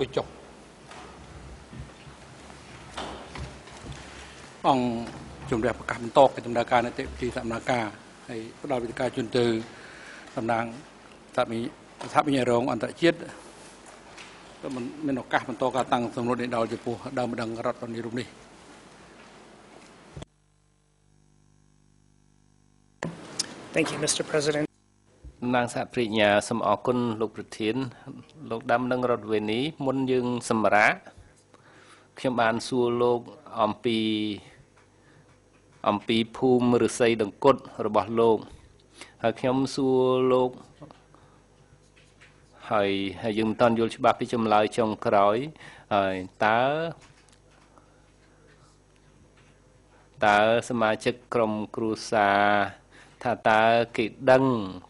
អង្គុយចុះអង្គជំរះប្រកាសបន្តកិច្ចដំណើរការនីតិវិធីសកម្មការហើយផ្ដល់វិធានការជូនទៅតំណាងសហវិសហវិញ្ញារងអន្តរជាតិក៏មិនមានឱកាសបន្តការតាំងសំណួរនេះដល់ចំពោះដើមម្ដងរដ្ឋនីរូបនេះ Thank you, Mr. President. តំណាងសហប្រញ្ញាសូមអរគុណលោកប្រធាន លោកដាំនឹងរដ្ឋវេនីមុនយើងសម្រាប់ខ្ញុំបានសួរលោកអំពីអំពីភូមិឫស្សីដង្គត់របស់លោកហើយខ្ញុំសួរលោកហើយហើយយើងមិនតាន់យល់ច្បាស់ពីចម្លើយចុងក្រោយហើយតើតើសមាជិកក្រុមគ្រួសារ ថាតើគេដឹង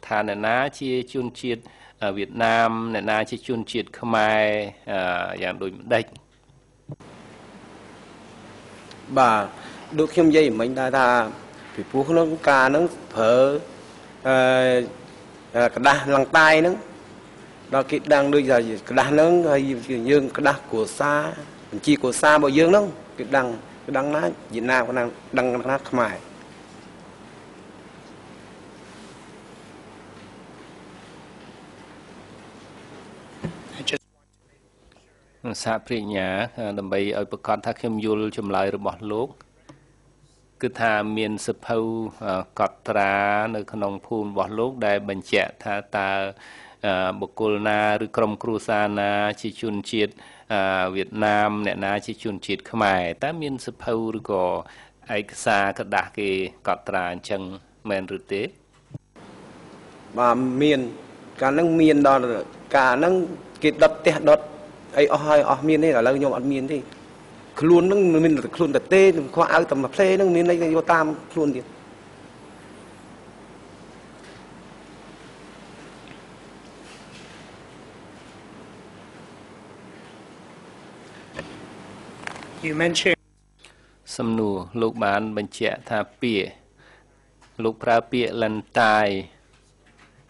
ថាអ្នកណាជាជនជាតិវៀតណាមអ្នកណាជាជនជាតិខ្មែរអឺយ៉ាងដូចម្ដេចបាទដូចខ្ញុំនិយាយមិញដែរថាពីព្រោះក្នុងការហ្នឹងប្រើអឺក្តាស់ឡងតាយហ្នឹងដល់គេដឹងដូចថាក្តាស់ហ្នឹងហើយយើងក្តាស់គ្រួសារបញ្ជីគ្រួសាររបស់យើងហ្នឹងគេដឹងគេដឹងណាវៀតណាមគេដឹងដឹងណាខ្មែរ I just សាព្រាជ្ញាដើម្បីឲ្យប្រកាសថាខ្ញុំយល់ចម្លើយរបស់លោក គឺថាមានសភៅកត់ត្រា នៅ ក្នុងភូមិរបស់លោក ដែលបញ្ជាក់ថាតើបុគ្គលណាឬក្រុមគ្រួសារណាជាជនជាតិវៀតណាម អ្នកណាជាជនជាតិខ្មែរតើមានសភៅឬក៏ឯកសារក្រដាស់គេកត់ត្រាអញ្ចឹងមែនឬទេបាទមាន កាលហ្នឹងមានដល់កាលហ្នឹងគេដុតផ្ទះដុត អីអស់ហើយអស់មានទេឥឡូវខ្ញុំអត់មានទេខ្លួនហ្នឹងមានតែខ្លួនតែទេខ្វះឲ្យតែមួយផ្លេហ្នឹងមានន័យថាយកតាមខ្លួនទៀត you mentioned សំណួរលោកបានបញ្ជាក់ថាពាក្យលោកប្រើពាក្យលន្តាយ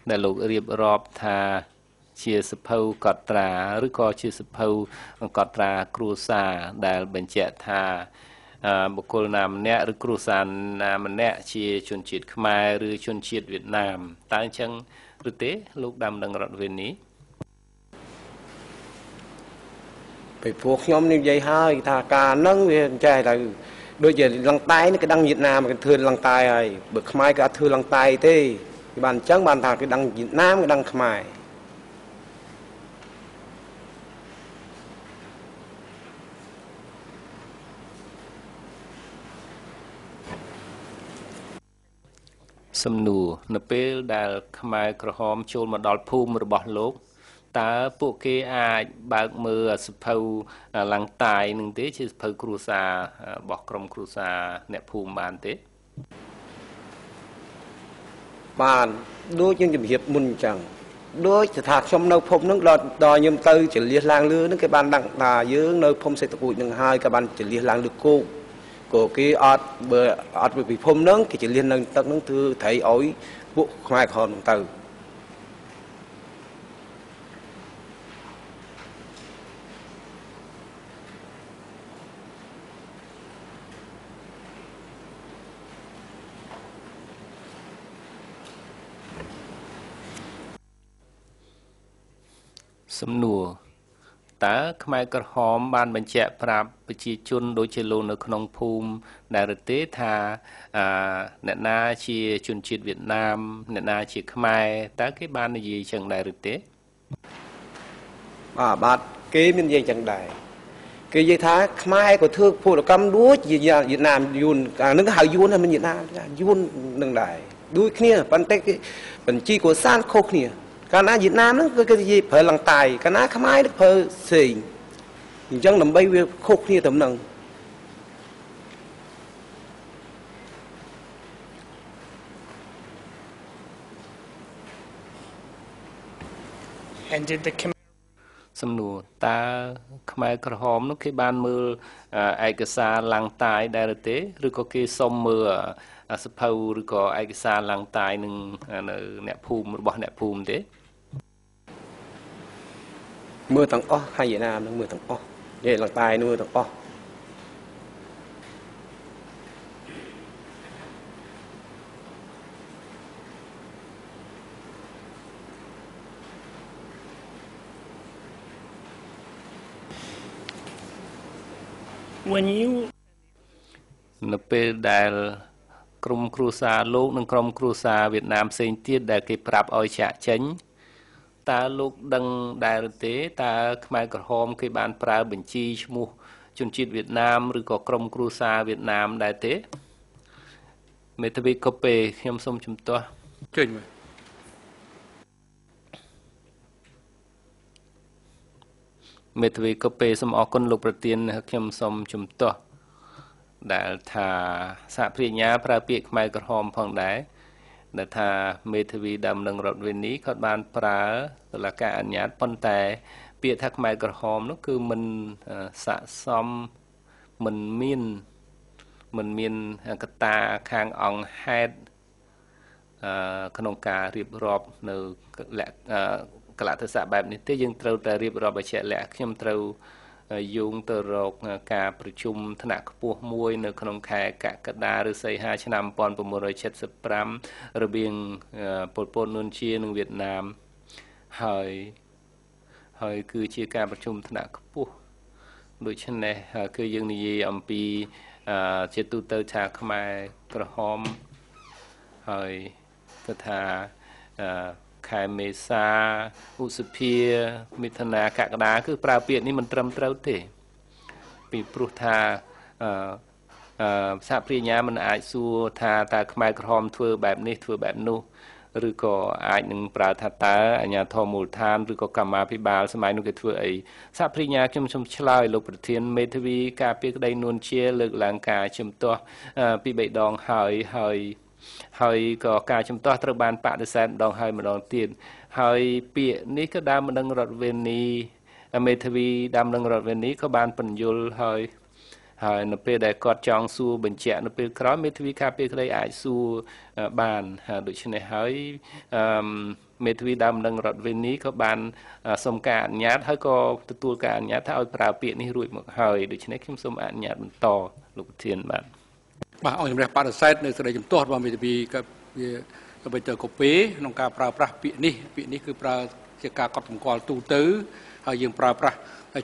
ដែលលោករៀបរាប់ថា ជាសភៅកត់ត្រាឬក៏ជាសភៅកត់ត្រាគ្រួសារដែលបញ្ជាក់ថាអឺបុគ្គលណាម្នាក់ឬគ្រួសារណាម្នាក់ជាជនជាតិខ្មែរឬជនជាតិវៀតណាមតើអញ្ចឹងឬទេ លោកដាំដឹងរដ្ឋវេនីពីព្រោះខ្ញុំនិយាយហើយថាការហ្នឹងវាចេះទៅដូចជាឡងតែនេះគេដឹងវៀតណាមគេធ្វើឡងតែហើយបើខ្មែរគេអត់ធ្វើឡងតែទេគេបានអញ្ចឹងបានថាគេដឹងវៀតណាមគេដឹងខ្មែរ សំណួរនៅពេលដែលខ្មែរក្រហមចូលមកដល់ភូមិរបស់លោកតើពួកគេអាចបើកមើលសភៅឡើងតាយនឹងទេជាសភៅគ្រួសាររបស់ក្រុមគ្រួសារអ្នកភូមិបានទេបានដូចយើងជំរាបមុនអញ្ចឹងដូចថាខ្ញុំនៅភូមិហ្នឹងដល់ដល់ខ្ញុំទៅចលះឡើងលឺហ្នឹងគេបានដឹងថាយើងនៅភូមិសេដ្ឋគូចហ្នឹងហើយក៏បានចលះឡើងលឺគោក ក៏គេអត់បើអត់ពីភូមិហ្នឹងគេចលះនៅទឹកហ្នឹងគឺត្រីឲ្យពួកខ្មែរក្រហមហ្នឹងទៅសំណួរ តើខ្មែរក្រហមបានបញ្ជាក់ប្រាប់ប្រជាជនដូចជាលោកនៅក្នុងភូមិដែលរទេថាអឺអ្នកណាជាជនជាតិវៀតណាម អ្នកណាជាខ្មែរតើគេបាននិយាយចឹងដែរឬទេបាទបាទគេមាននិយាយចឹងដែរគេនិយាយថាខ្មែរក៏ធ្វើពលកម្មដូចជាវៀតណាមយួនអាហ្នឹងហៅយួនហ្នឹងមិនវៀតណាមយួននឹងដែរដូចគ្នាប៉ុន្តែគេបញ្ជីកុសានខុសគ្នា កាលណាវៀតណាមហ្នឹងគឺគេនិយាយប្រើឡងតាយកាលណាខ្មែរនឹងប្រើផ្សេងអញ្ចឹងដើម្បីវាខុសគ្នាទៅនឹង and did the com- សំណួរតើខ្មែរក្រហមនោះគេបានមើលអឯកសារឡើងតាយដែរឬទេឬក៏គេសុំមើលអសភៅឬក៏ឯកសារឡើងតាយនឹងនៅអ្នកភូមិរបស់អ្នកភូមិទេន មើលទាំងអស់ហើយវៀតណាមនឹងមើលទាំងអស់និយាយឡើងតែនឹងមើលទាំងអស់ When you នៅពេលដែល ក្រុមគ្រួសារលោកនិងក្រុមគ្រួសារវៀតណាមផ្សេងទៀតដែលគេប្រាប់ឲ្យចាក់ចេញ តើលោកដឹងដែរឬទេតើខ្មែរក្រហមគេបានប្រើបញ្ជីឈ្មោះជនជាតិវៀតណាមឬក៏ក្រុមគ្រួសារវៀតណាមដែរទេមេធាវីកូពេខ្ញុំសូមជំទាស់ចេញមើលមេធាវីកូពេសូមអរគុណលោកប្រធានខ្ញុំសូមជំទាស់ដែលថាសហព្រាញ្ញាប្រើពាក្យខ្មែរក្រហមផងដែរ ដែលថាមេធាវីដើមនឹងរដ្ឋវិនីគាត់បានប្រើតុលាការអនុញ្ញាតប៉ុន្តែ ពាក្យថាខ្មែរក្រហមនោះគឺមិនអឺស័ក្តិសមមិនមានមិនមានកត្តាខាងអង្គហេតុអឺក្នុងការរៀបរាប់នៅលក្ខអឺកលៈទេសៈបែបនេះទេយើងត្រូវតែរៀបរាប់ឲ្យជាក់លាក់ខ្ញុំត្រូវ យោងទៅរកការប្រជុំថ្នាក់ខ្ពស់មួយ នៅក្នុងខែកក្កដាឬសីហាឆ្នាំ1975រវាងប៉ុលពតនួនជានិងវៀតណាមហើយហើយគឺជាការប្រជុំថ្នាក់ខ្ពស់ដូច្នេះគឺយើងនិយាយអំពីជាទូទៅថាខ្មែរក្រហមហើយគឺថា ខែមេសាឧសភាមិថុនាកក្កដាគឺប្រើពាក្យនេះមិនត្រឹមត្រូវទេ ពីព្រោះថាអឺសហព្រាញ្ញាមិនអាចសួរថាតើខ្មែរក្រហមធ្វើបែបនេះធ្វើបែបនោះឬក៏អាចនឹងប្រើថាតើអាញាធមូលដ្ឋានឬក៏កម្មាភិបាលសម័យនោះគេធ្វើអីសហព្រាញ្ញាខ្ញុំសូមឆ្លើយលោកប្រធានមេធាវីការពីក្តីនួនជាលើកឡើងការជំទាស់ពី3ដងហើយហើយ ហើយក៏ការជំទាស់ត្រូវបានបដិសេធម្ដងហើយម្ដងទៀតហើយពាក្យនេះក៏ដើមម្ដងរដ្ឋវេនីមេធាវីដើមម្ដងរដ្ឋវេនីក៏បានបញ្យល់ហើយហើយនៅពេលដែលគាត់ចង់សួរបញ្ជាក់នៅពេលក្រោយមេធាវីការពារក្តីអាចសួរបានដូច្នេះហើយអឺមេធាវីដើមនឹងរដ្ឋវិនីក៏បានសុំការអនុញ្ញាតហើយក៏ទទួលការអនុញ្ញាតថាឲ្យប្រើពាក្យនេះរួចមកហើយដូច្នេះខ្ញុំសូមអនុញ្ញាតបន្តលោកប្រធានបាទ បាទអង្គជំរះបដិសេធនៅសេចក្តីជំទាស់របស់មេធាវីក៏វាទៅបីទៅកូពេក្នុងការប្រើប្រាស់ពាក្យនេះពាក្យនេះគឺប្រើជាការកត់សម្គាល់ទូទៅហើយយើងប្រើប្រាស់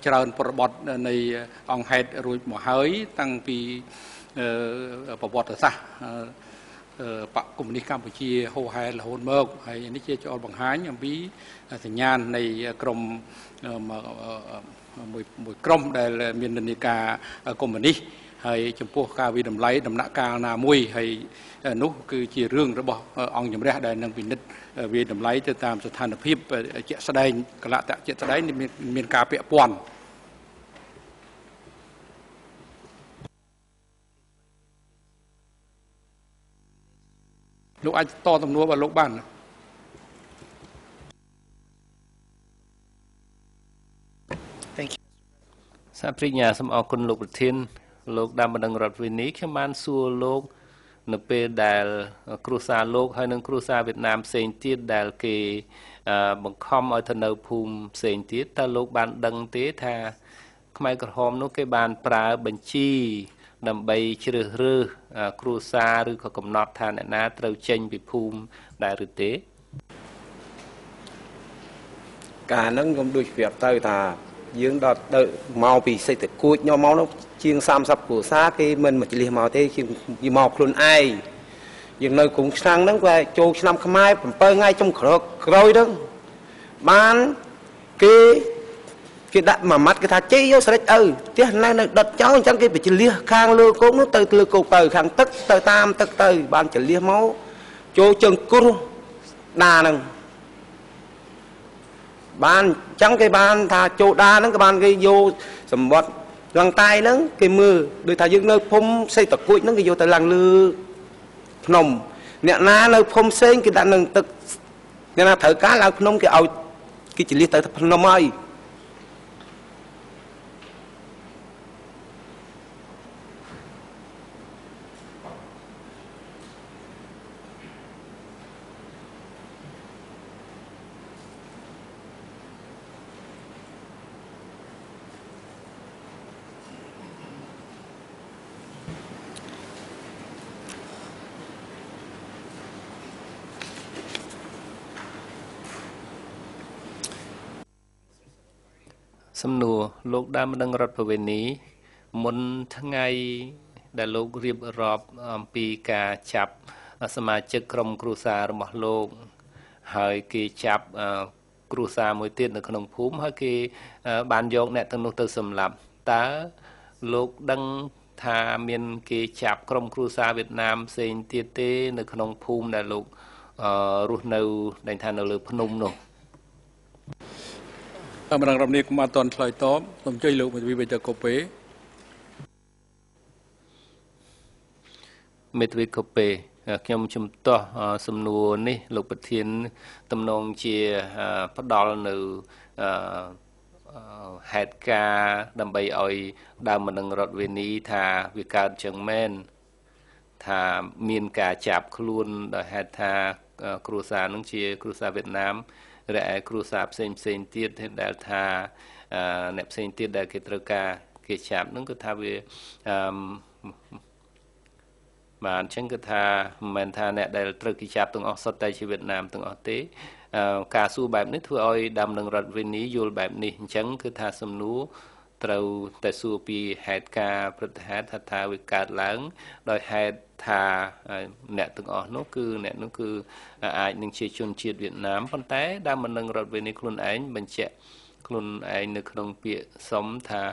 ច្រើនប្រវត្តិនៃអង្គហេតុរួចមកហើយតាំងពីប្រវត្តិសាស្ត្របកកុម្មុយនីសកម្ពុជាហូហែរហូតមកហើយនេះជាចូលបង្ហាញអំពីសញ្ញាណនៃក្រមមួយមួយក្រុមដែលមាននិន្នាការកុម្មុយនីស ហើយចំពោះការវិតម្លៃដំណាក់កាលណាមួយហើយនោះគឺជារឿងរបស់អង្គជំរះដែលនឹងពិនិត្យវាតម្លៃទៅតាមស្ថានភាពជាក់ស្ដែងកលៈតៈជាក់ស្ដែងមានមានការពាក់ព័ន្ធលោកអាចតទំនួលរបស់លោកបានសាព្រិញ្ញាសូមអរគុណលោកប្រធាន លោកដើមបណ្ដឹងរដ្ឋវិនីខ្ញុំបានសួរលោកនៅពេលដែលគ្រួសារលោកហើយនិងគ្រួសារវៀតណាមផ្សេងទៀតដែលគេបង្ខំឲ្យទៅនៅភូមិផ្សេងទៀតតើលោកបានដឹងទេថាខ្មែរក្រហមនោះគេបានប្រើបញ្ជីដើម្បីជ្រើសរើសគ្រួសារឬក៏កំណត់ថាអ្នកណាត្រូវចេញពីភូមិដែរឬទេ ការហ្នឹងខ្ញុំដូចប្រាប់ទៅថា យើងដល់ទៅមកពីសេដ្ឋគួចញោមមកនោះជាង30គ្រួសារគេមិនមកឆ្លៀសមកទេជាងមកខ្លួនឯងយើងនៅក្រុងឆ្នាំងហ្នឹងគាត់ចូលឆ្នាំខ្មែរ7ថ្ងៃចុងក្រោយក្រោយហ្នឹងបានគេគេដាក់មួយម៉ាត់គេថាជ័យយកស្រេចឪផ្ទះនៅនៅដុតចោលអញ្ចឹងគេទៅឆ្លៀសខាងលើគោកនោះទៅលើគោកទៅខាងទឹកទៅតាមទឹកទៅបានឆ្លៀសមកចូលជើងគ្រោះដាហ្នឹង បានអញ្ចឹងគេបានថាចូលដាហ្នឹងក៏បានគេយកសម្បត្តិលងតែហ្នឹងគេមើលដូចថាយើងនៅភូមិសេតកួចហ្នឹងគេយកទៅឡើងលើភ្នំអ្នកណានៅភូមិផ្សេងគេដាក់នៅទឹកអ្នកណាត្រូវការឡើងភ្នំគេឲ្យគេចលិះទៅភ្នំហើយ សំណួរ លោកដើមដឹងរដ្ឋប្រវេណីមុនថ្ងៃដែលលោករៀបរាប់អំពីការចាប់សមាជិកក្រុមគ្រួសាររបស់លោក ហើយគេចាប់គ្រួសារមួយទៀតនៅក្នុងភូមិហើយគេបានយកអ្នកទាំងនោះទៅសម្លាប់តើលោកដឹងថាមានគេចាប់ក្រុមគ្រួសារវៀតណាមផ្សេងទៀតទេ នៅក្នុងភូមិដែលលោករស់នៅដែលថានៅលើភ្នំនោះ អមរងរំនេះខ្ញុំអត់តន់ឆ្លើយតបសូមជួយលោកមេធាវីវិទ្យាកូពេមេធាវីកូពេខ្ញុំជំទាស់សំណួរនេះ លោកប្រធានតំណងជាផ្ដល់នៅហេតុការដើម្បីឲ្យដើមមនឹងរដ្ឋវេនីថាវាកើតចឹងមែនថាមានការចាប់ខ្លួនដោយហេតុថាគ្រួសារនឹងជាគ្រួសារវៀតណាម ឬឯគ្រួសារផ្សេងផ្សេងទៀតដែលថាអ្នកផ្សេងទៀតដែលគេត្រូវការគេចាប់នឹងគឺថាវាអឺបាទអញ្ចឹងគឺថាមិនមែនថាអ្នកដែលត្រូវគេចាប់ទាំងអស់សុទ្ធតែជាវៀតណាមទាំងអស់ទេការសួរបែបនេះធ្វើឲ្យដើមនឹងរដ្ឋវិនីយល់បែបនេះអញ្ចឹងគឺថាសំណួរ ត្រូវតែសួរពីហេតុការព្រឹត្តិហេតុថាថាវាកើតឡើង ដោយហេតុថាអ្នកទាំងអស់នោះគឺអ្នកនោះគឺអាចនឹងជាជនជាតិវៀតណាមប៉ុន្តែដើមនឹងរដ្ឋវិនីខ្លួនឯងបញ្ជាក់ខ្លួនឯងនៅក្នុងពាក្យសុំថា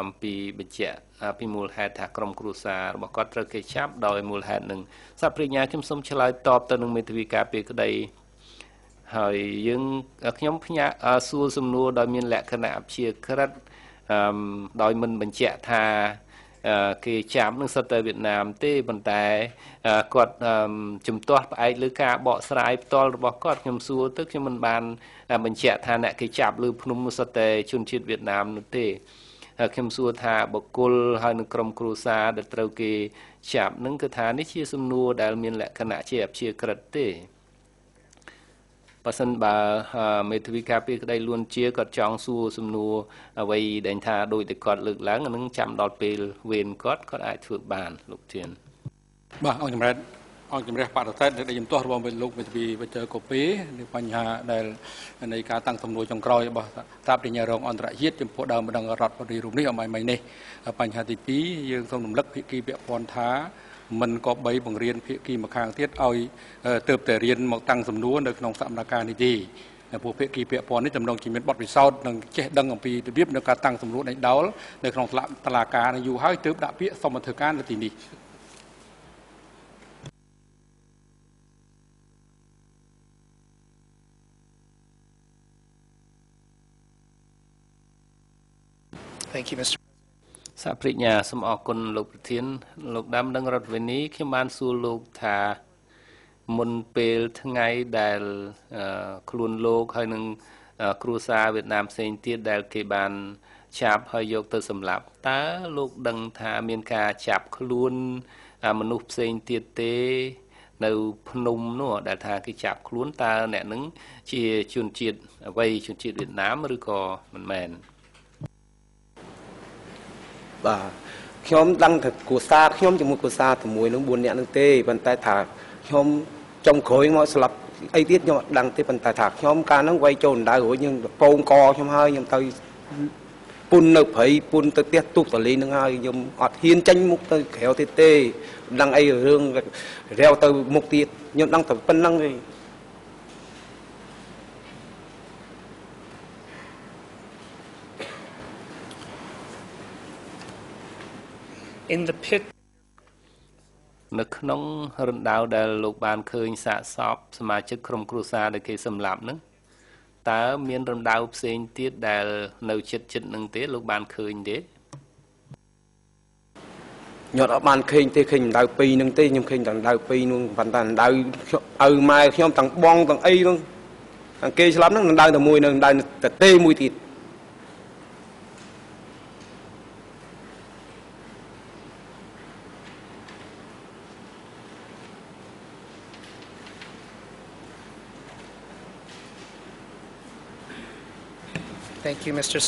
អំពីបញ្ជាក់ពីមូលហេតុថាក្រុមគ្រួសាររបស់គាត់ត្រូវគេចាប់ដោយមូលហេតុនឹងសព្វប្រាជ្ញាខ្ញុំសូមឆ្លើយតបទៅនឹងមេធាវីការពីក្តីហើយយើងខ្ញុំផ្ញើសួរសំណួរដោយមានលក្ខណៈព្យាក្រឹត ដោយមិនបញ្ជាក់ថាគេចាប់នឹងសិតតែវៀតណាមទេប៉ុន្តែគាត់ជំទាស់ផ្អែកលើការបកស្រាយផ្ទាល់របស់គាត់ខ្ញុំសួរទៅខ្ញុំមិនបានបញ្ជាក់ថាអ្នកគេចាប់លើភ្នំនោះសិតតែជនជាតិវៀតណាមនោះទេខ្ញុំសួរថាបកគលហើយនឹងក្រុមគ្រួសារដែលត្រូវគេចាប់នឹងគឺថានេះជាសំណួរដែលមានលក្ខណៈជាអព្យាក្រឹតទេ បើសិនបើមេធាវីការពារក្តីលួនជាគាត់ចង់សួរសំណួរអ្វីដែលថាដោយតែគាត់លើកឡើងអានឹងចាំដល់ពេលវេនគាត់គាត់អាចធ្វើបានលោកធានបាទអង្គចម្រើនអង្គជំរះបដិសេធដែលខ្ញុំទាស់របស់លោកមេធាវីវិជ្ជាកូពីនឹងបញ្ហាដែលនៃការតាំងសំណួរចុងក្រោយរបស់តាបរិញ្ញារងអន្តរជាតិចំពោះដើមម្ដងរដ្ឋបរិរូបនេះអមៃមីនេះបញ្ហាទី2យើងសូមរំលឹកភាគីពាក់ព័ន្ធថា មិនក៏បីបង្រៀនភាគីម្ខាងទៀតឲ្យទៅតែរៀនមកតាំងសំណួរនៅក្នុងសកម្មភាពនេះទេពួកភាគីពាក់ព័ន្ធនេះចំណងជាមានបទពិសោធន៍និងចេះដឹងអំពីរបៀបនៃការតាំងសំណួរដេញដោលនៅក្នុងតឡាការយូរហើយទើបដាក់ពាក្យសុំអធិការនៅទីនេះ Thank you Mr. សាព្រិញ្ញាសូមអរគុណលោកប្រធាន លោកដាំដឹងរដ្ឋវិនីខ្ញុំបានសួរលោកថាមុនពេលថ្ងៃដែលខ្លួនលោកហើយនឹងគ្រួសារវៀតណាមផ្សេងទៀតដែលគេបានចាប់ហើយយកទៅសម្លាប់តើលោកដឹងថាមានការចាប់ខ្លួនមនុស្សផ្សេងទៀតទេ នៅភ្នំនោះដែលថាគេចាប់ខ្លួនតើអ្នកនឹងជាជនជាតិអ្វីជនជាតិវៀតណាមឬក៏មិនមែន បាទខ្ញុំដឹងថាគ្រួសារខ្ញុំជាមួយគ្រួសារតែមួយនឹង4នាក់នឹងទេប៉ុន្តែថាខ្ញុំចុងក្រោយមកស្លាប់អីទៀតខ្ញុំអត់ដឹងទេប៉ុន្តែថាខ្ញុំកាលហ្នឹងវាយចូលដៅរួចខ្ញុំពងកខ្ញុំហើយខ្ញុំទៅពុននៅព្រៃពុនទៅផ្ទះទូកតលីនឹងហើយខ្ញុំអត់ហ៊ានចាញ់មុខទៅក្រៅទៀតទេមិនដឹងអីរឿងរាវទៅមុខទៀតខ្ញុំដឹងតែប៉ុណ្្នឹងទេ in the pit នៅក្នុងរណ្ដៅដែលលោកបានឃើញសាកសពសមាជិកក្រុមគ្រួសារដែលគេសម្លាប់ហ្នឹងតើមានរណ្ដៅផ្សេងទៀតដែល នៅចិត្តចិត្តនឹងទេលោកបានឃើញទេខ្ញុំអត់បានឃើញទេឃើញដៅពីរនឹងទេខ្ញុំឃើញតែដៅពីរនោះប៉ុន្តែដៅឪម៉ែខ្ញុំទាំងបងទាំងអីនោះគេស្លាប់ហ្នឹងដៅតែមួយនៅដៅតែទេមួយទៀត Thank you Mr.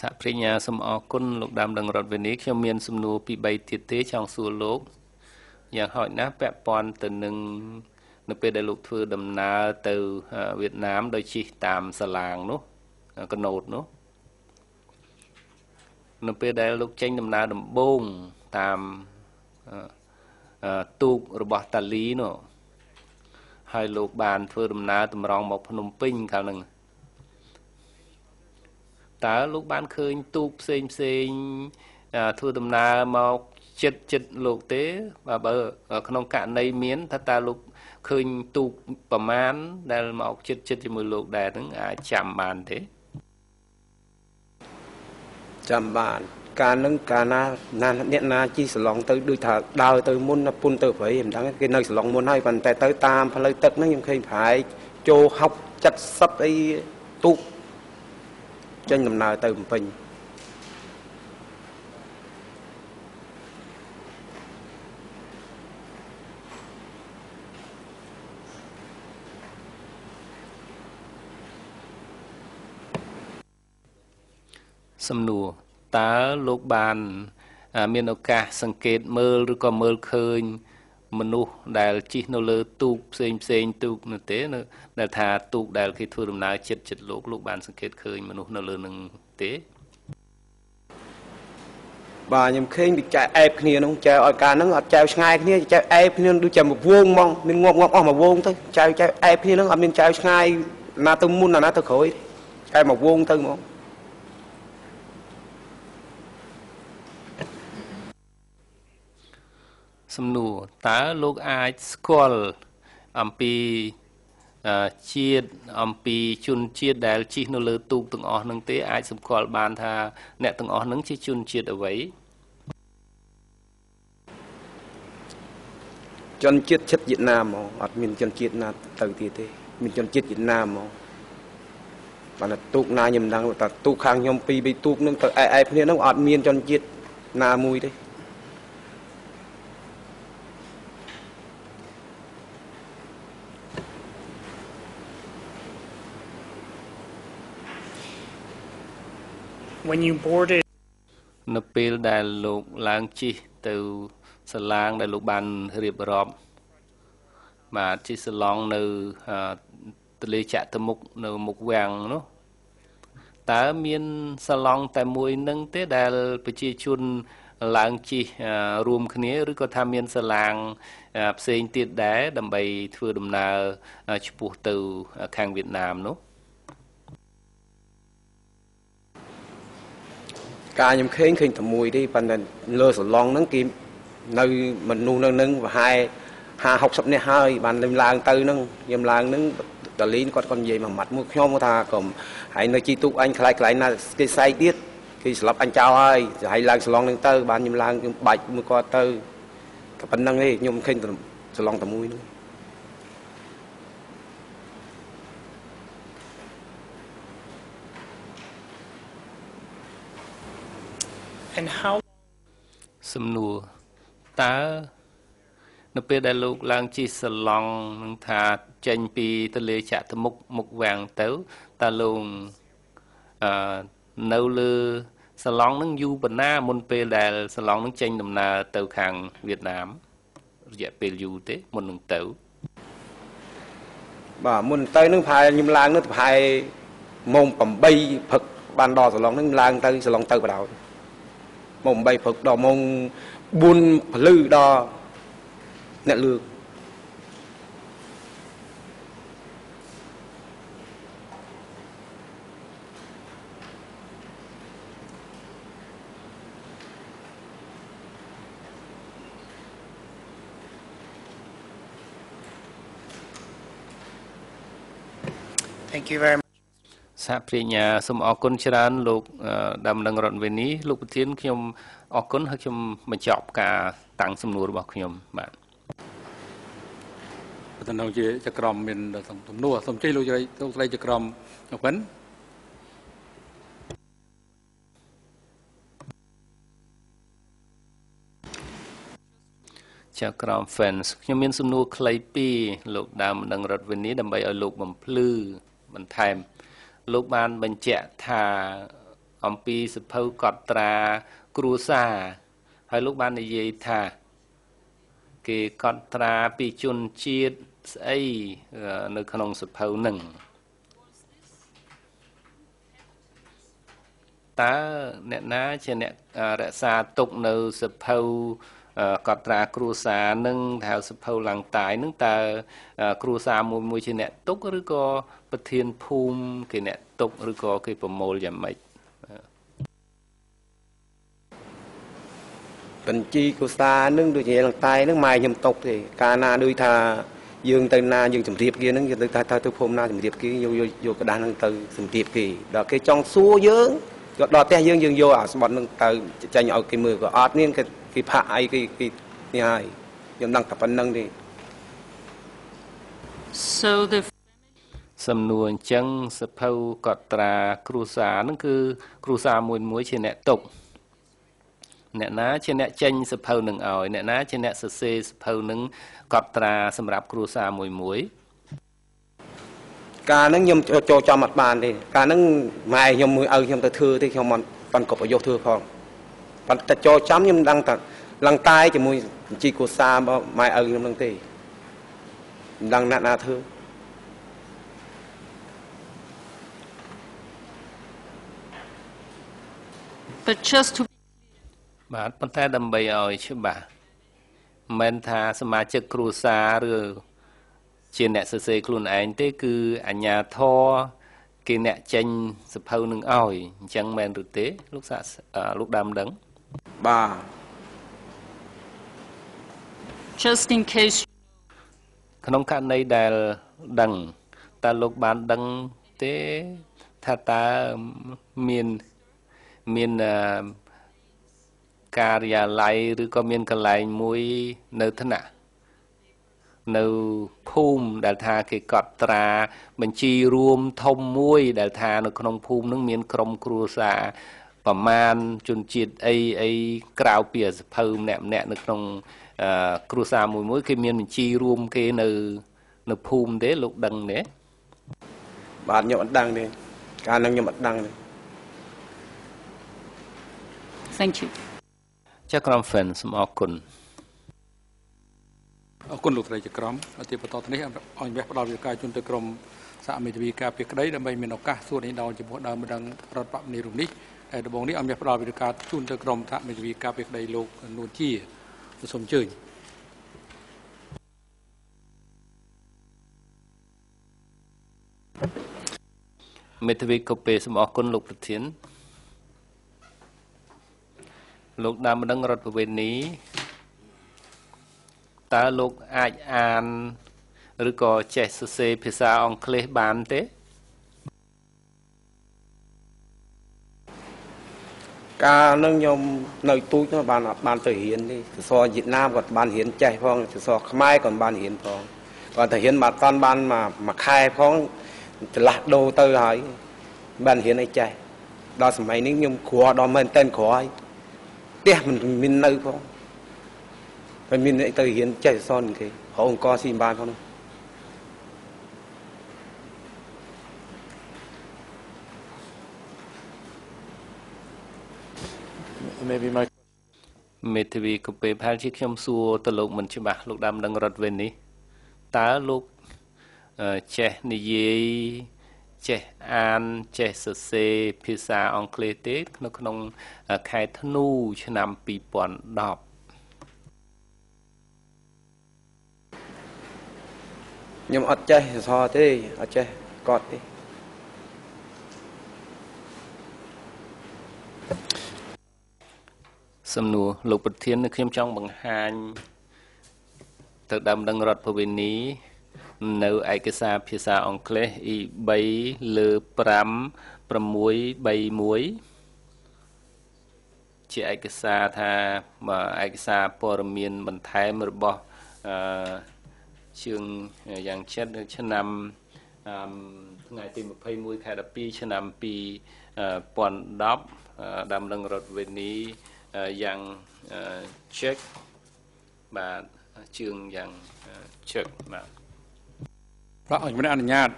សហប្រញ្ញាសូមអរគុណលោកដាមដឹងរដ្ឋវិនីខ្ញុំមានសំណួរពី3ទៀតទេចង់សួរលោកយ៉ាងហោចណាស់ពាក់ព័ន្ធទៅនឹងនៅពេលដែលលោកធ្វើដំណើរទៅវៀតណាមដោយជិះតាមសាឡាងនោះកណូតនោះនៅពេលដែលលោកចេញដំណើរដំបូងតាមអឺអឺទូករបស់តាលីនោះហើយលោកបានធ្វើដំណើរតម្រង់មកភ្នំពេញកាលហ្នឹង តើលោកបានឃើញទូកផ្សេងផ្សេងអឺធ្វើដំណើរមកចិត្តចិត្តលោកទេបើបើក្នុងករណីមានថាតើលោកឃើញទូកប្រមាណដែលមកចិត្តចិត្តជាមួយលោកដែរហ្នឹងអាចចាំបានទេចាំបានការនឹងកាលណាណាអ្នកណាជីសឡងទៅដូចថាដើរទៅមុនណាពុនទៅព្រៃមិនដឹងគេនៅសឡងមុនហើយប៉ុន្តែទៅតាមផ្លូវទឹកហ្នឹងខ្ញុំឃើញប្រហែលចូល60 70អីទូក ចេញដំណើរទៅភ្នំពេញសំណួរតើលោកបានអាមានឱកាសសង្កេតមើលឬក៏មើលឃើញ មនុស្សដែលជិះនៅលើទូកផ្សេងផ្សេងទូកនោះទេនៅដែលថាទូកដែលគេធ្វើដំណើរចិត្តចិត្តលោកលោកបានសង្កេតឃើញមនុស្សនៅលើនឹងទេបាទខ្ញុំឃើញវាចែកអែបគ្នាហ្នឹងចែកឲ្យការហ្នឹងអត់ចែកឆ្ងាយគ្នាចែកអែបគ្នាដូចជាមួយវងហ្មងមានងាប់ងាប់អស់មួយវងទៅចែកចែកអែបគ្នាហ្នឹងអត់មានចែកឆ្ងាយណាទៅមុនណាទៅក្រោយចែកមួយវងទៅហ្មង សំណួរតើលោកអាចស្គាល់អំពីអឺជាតិអំពីជនជាតិដែលជិះនៅលើទូកទាំងអស់ហ្នឹងទេអាចសម្គាល់បានថាអ្នកទាំងអស់ហ្នឹងជាជនជាតិអ្វីជនជាតិឈិតវៀតណាមហ្មងអត់មានជនជាតិណាទៅទៀតទេ មានជនជាតិវៀតណាមហ្មងបានតែទូកណាខ្ញុំមិនដឹងតែទូកខាងខ្ញុំពីរបីទូកហ្នឹងទៅអែអែគ្នាហ្នឹងអត់មានជនជាតិណាមួយទេ When you boarded នៅពេលដែលលោកឡើងជិះទៅសាឡាងដែលលោកបានរៀបរាប់បាទជិះសាឡង់នៅអឺទន្លេចតុមុខនៅមុខវាំងនោះតើមានសាឡង់តែមួយនឹងទេដែលប្រជាជនឡើងជិះអឺរួមគ្នាឬក៏ថាមានសាឡាងអឺផ្សេងទៀតដែរដើម្បីធ្វើដំណើរអឺឆ្ពោះទៅខាងវៀតណាមនោះ ការខ្ញុំឃើញឃើញតែមួយទេប៉ុន្តែលើសឡងហ្នឹងគេនៅមនុស្សនៅនឹងប្រហែល50 60នាក់ហើយបានលេងឡើងទៅហ្នឹងខ្ញុំឡើងហ្នឹងតលីនគាត់គាត់និយាយមួយម៉ាត់មួយខ្ញុំគាត់ថាកុំហើយនៅជីទូកអញខ្លាយខ្លាយណាគេសែកទៀតគេស្លាប់អញចោលហើយហើយឡើងសឡងហ្នឹងទៅបានខ្ញុំឡើងខ្ញុំបាច់មួយគាត់ទៅតែប៉ុណ្្នឹងទេខ្ញុំឃើញតែសឡងតែមួយហ្នឹង and how សំណួរតើនៅពេលដែលលោកឡើងជិះសាឡង់នឹងថាចេញពីទន្លេចតុមុខមុខវាំងទៅតើលោកអឺនៅលើសាឡង់នឹងយូរប៉ុណ្ណាមុនពេលដែលសាឡង់នឹងចេញដំណើរទៅខាងវៀតណាមរយៈពេលយូរទេមុននឹងទៅបាទមុនទៅនឹងប្រហែលខ្ញុំឡើងនោះប្រហែលម៉ោង8ព្រឹកបានដល់សឡងហ្នឹងឡើងទៅសឡងទៅបដ ாய் ម៉ោង8ព្រឹកដល់ម៉ោង4ព្រលឺដល់អ្នកលឿង thank you very much សហព្រាញ្ញាសូមអរគុណច្រើនលោកអឺដើមនឹងរដ្ឋវេនីលោកប្រធានខ្ញុំអរគុណហើយខ្ញុំបញ្ចប់ការតាំងសំណួររបស់ខ្ញុំបាទប៉ុន្តែជាចក្រមមានសំណួរសូមជ័យលោកស្រីលោកស្រីចក្រមអពិនចាក្រម fans ខ្ញុំមានសំណួរខ្លីពីរលោកដើមនឹងរដ្ឋវិនីដើម្បីឲ្យលោកបំភ្លឺបន្ថែម លោកបានបញ្ជាក់ថាអំពីសភៅកត់ត្រាគ្រួសារហើយលោកបាននិយាយថា គេកត់ត្រាពីជនជាតិស្អីអឺនៅក្នុងសភៅនឹងតើអ្នកណាជាអ្នកអឺរក្សាទុកនៅសភៅអឺកត់ត្រាគ្រួសារនិងថាសភៅឡើងតាយនឹងតើអឺគ្រួសារមួយមួយជាអ្នកទុកឬក៏ ប្រធានភូមិគេអ្នកទុកឬក៏គេប្រមូលយ៉ាងម៉េច បញ្ជីកុសានឹងដូចជាឡើងតែនឹងម៉ែខ្ញុំຕົកទេកាលណាដូចថាយើងទៅណាយើងជំរាបគេហ្នឹងយើងទៅថាទៅភូមិណាជំរាបគេយកយកយកกระดาษហ្នឹងទៅជំរាបគេដល់គេចង់សួរយើងយកដល់ផ្ទះយើងយើងយកអាស្បត់ហ្នឹងទៅចាញ់ឲ្យគេមើលក៏អត់មានគេគេផាក់អីគេគេនេះហើយខ្ញុំដឹងតែប៉ុណ្្នឹងទេ So the សំណួរអញ្ចឹងសភៅកត់ត្រាគ្រួសារហ្នឹងគឺគ្រួសារមួយមួយជាអ្នកទុកអ្នកណាជាអ្នកចេញសភៅនឹងឲ្យអ្នកណាជាអ្នកសរសេរសភៅនឹងកត់ត្រាសម្រាប់គ្រួសារមួយមួយកាលហ្នឹងខ្ញុំចូលចំអត់បានទេកាលហ្នឹងម៉ែខ្ញុំមួយឪខ្ញុំទៅធ្វើទេខ្ញុំមិនបានកប់ឲ្យយកធ្វើផងប៉ុន្តែចូលចំខ្ញុំដឹងតែឡើងតែជាមួយបញ្ជីកុសារបស់ម៉ែឪខ្ញុំហ្នឹងទេមិនដឹងណាស់ណាធ្វើ but just to បាទប៉ុន្តែដើម្បីឲ្យច្បាស់មិនមែនថាសមាជិកគ្រួសារឬជាអ្នកសរសេរខ្លួនឯងទេ គឺអញ្ញាធរគេអ្នកចេញសភៅនឹងឲ្យអញ្ចឹងមែនឬទេ លោកសាអឺលោកដើមដឹងបាទ just in case ក្នុងករណីដែលដឹងតើលោកបានដឹងទេថាតើមាន មានអឺការិយាល័យឬក៏មានកន្លែងមួយនៅថ្នាក់នៅភូមិដែលថាគេកត់ត្រាបញ្ជីរួមធំមួយ ដែលថានៅក្នុងភូមិនឹងមានក្រុមគ្រួសារប្រមាណជនជាតិអីអីក្រៅពីសភៅម្នាក់ម្នាក់នៅក្នុងអឺគ្រួសារមួយមួយគេមានបញ្ជីរួមគេនៅ នៅភូមិទេលោកដឹងទេបាទខ្ញុំអត់ដឹងទេកាលហ្នឹងខ្ញុំអត់ដឹងទេ thank you ចាក្រុម fan សូមអរគុណអរគុណលោកស្រីជាក្រុមទីបន្តទៅនេះអញ្ញវះផ្ដល់វិការជូនទៅក្រុមសហមេធាវីការពីក្តីដើម្បីមានឱកាសសួរនេះដល់ចំពោះដើមម្ដងរដ្ឋបព្វនីរូបនេះហើយដំបូងនេះអញ្ញវះផ្ដល់វិការជូនទៅក្រុមសហមេធាវីការពីក្តីលោកនួនជាសូមអញ្ជើញមេធាវីកូពេសូមអរគុណលោកប្រធាន លោកដើមម្ដងរដ្ឋប្រវេណីតើលោកអាចអានឬក៏ចេះសរសេរភាសាអង់គ្លេសបានទេកាលហ្នឹងខ្ញុំនៅទូចហ្នឹងបានអត់បានទៅរៀនទេសសរវៀតណាមក៏បានរៀនចេះផងសសរខ្មែរក៏បានរៀនផងគាត់ទៅរៀនមកអត់តាន់បានមកមួយខែផងចន្លាស់ដូរទៅហើយបានរៀនអីចេះដល់សម័យនេះខ្ញុំគ្រាន់ដល់មែនតែនគ្រាន់ហើយ ផ្ទះមិនមាននៅផងតែមានអីទៅរៀនចេះសរសរនឹងគេរកអង្គស៊ីមិនបានផងនោះ Maybe my មេធាវីកូពេផាលជាខ្ញុំសួរទៅលោកមិនច្បាស់លោកដើមដឹងរដ្ឋវេននេះតើលោកអឺចេះនិយាយ ចេះអានចេះសរសេរភាសាអង់គ្លេសទេ នៅក្នុងខែធ្នូឆ្នាំ2010ខ្ញុំអត់ចេះសរសរទេអត់ចេះកត់ទេសំណួរលោកប្រធាននៅខ្ញុំចង់បង្ហាញ ទៅដើមដឹងរដ្ឋភវិនី នៅឯកសារភាសាអង់គ្លេស E3 លើ5 631ជាឯកសារថាឯកសារព័ត៌មានបន្ថែមរបស់អឺជើងយ៉ាងចិត្តនៅឆ្នាំអឺថ្ងៃទី21ខែ12ឆ្នាំ2010ដើមដឹងរដ្ឋវេនីយ៉ាង check បាទជើងយ៉ាង check បាទ พระองค์ไม่ได้อนุญาต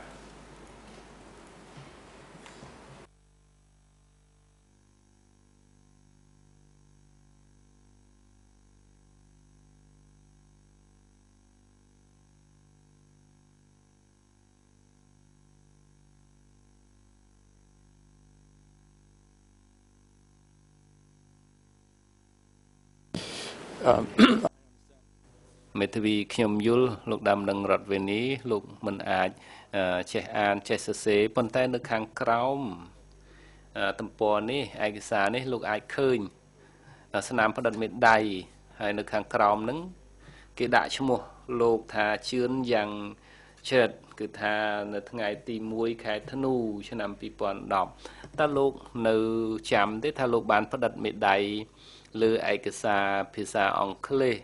មេធាវីខ្ញុំយល់លោកដើមនឹងរដ្ឋវេនីលោកមិនអាចអឺចេះអានចេះសរសេរប៉ុន្តែនៅខាងក្រោមអឺទំព័រនេះឯកសារនេះលោកអាចឃើញអឺស្នាមផ្ដិតមេដៃហើយនៅខាងក្រោមហ្នឹងគេដាក់ឈ្មោះលោកថាជឿនយ៉ាងជ្រិតគឺថានៅថ្ងៃទី1ខែធ្នូឆ្នាំ2010តើលោកនៅចាំទេថាលោកបានផ្ដិតមេដៃលើឯកសារភាសាអង់គ្លេស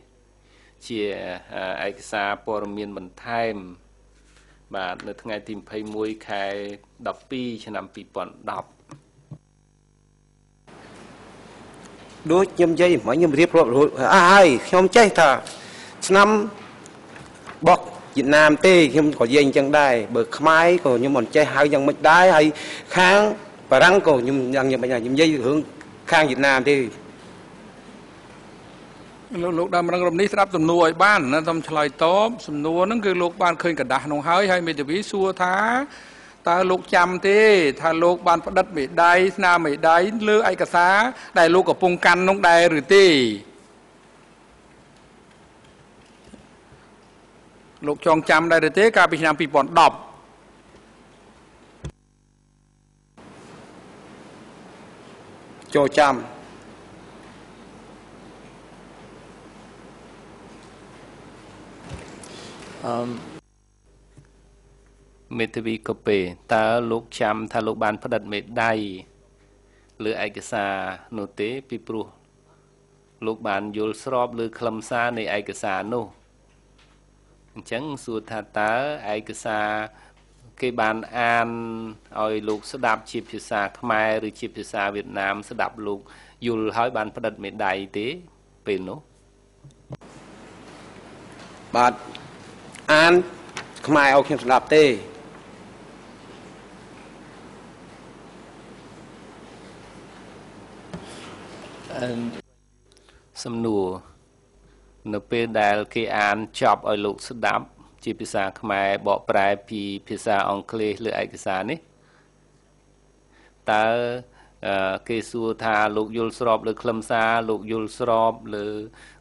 ជាឯកសារព័ត៌មានបន្ថែម បាទនៅថ្ងៃទី21ខែ12ឆ្នាំ2010ដូចខ្ញុំនិយាយមិញខ្ញុំរៀបរាប់រហូតអស់ហើយខ្ញុំចេះថាឆ្នាំបោះវៀតណាមទេខ្ញុំក៏និយាយអញ្ចឹងដែរបើខ្មែរក៏ខ្ញុំមិនចេះហៅយ៉ាងម៉េចដែរហើយខាងបារាំងក៏ខ្ញុំយ៉ាងយ៉ាងម៉េចដែរខ្ញុំនិយាយរឿងខាងវៀតណាមទេ លោកលោកដើមរងរំនេះស្ដាប់សំណួរឲ្យបានណាខ្ញុំឆ្លើយតបសំណួរហ្នឹងគឺលោកបានឃើញกระดาษក្នុងហើយហើយមេធាវីសួរថាតើលោកចាំទេ ថាលោកបានផ្តិតមេដៃស្នាមមេដៃលើឯកសារដែលលោកកំពុងកាន់នោះដែរឬទេលោកចងចាំដែរឬទេ កាលពីឆ្នាំ2010 ចូលចាំ មេធាវីកូពេតើលោកចាំថាលោកបានផ្តិតមេដៃលើឯកសារនោះទេ ពីព្រោះលោកបានយល់ស្របលើខ្លឹមសារនៃឯកសារនោះអញ្ចឹងសួរថាតើឯកសារគេបានអានឲ្យលោកស្ដាប់ជាភាសាខ្មែរឬជាភាសាវៀតណាម ស្ដាប់លោកយល់ហើយបានផ្តិតមេដៃទេពេលនោះបាទ អានខ្មែរឲ្យខ្ញុំស្ដាប់ទេសំណួរនៅពេលដែលគេអានចប់ឲ្យលោកស្ដាប់ ជាភាសាខ្មែរបកប្រែពីភាសាអង់គ្លេសលើឯកសារនេះតើអឺ គេសួរថាលោកយល់ស្របលើខ្លឹមសារលោកយល់ស្របលើ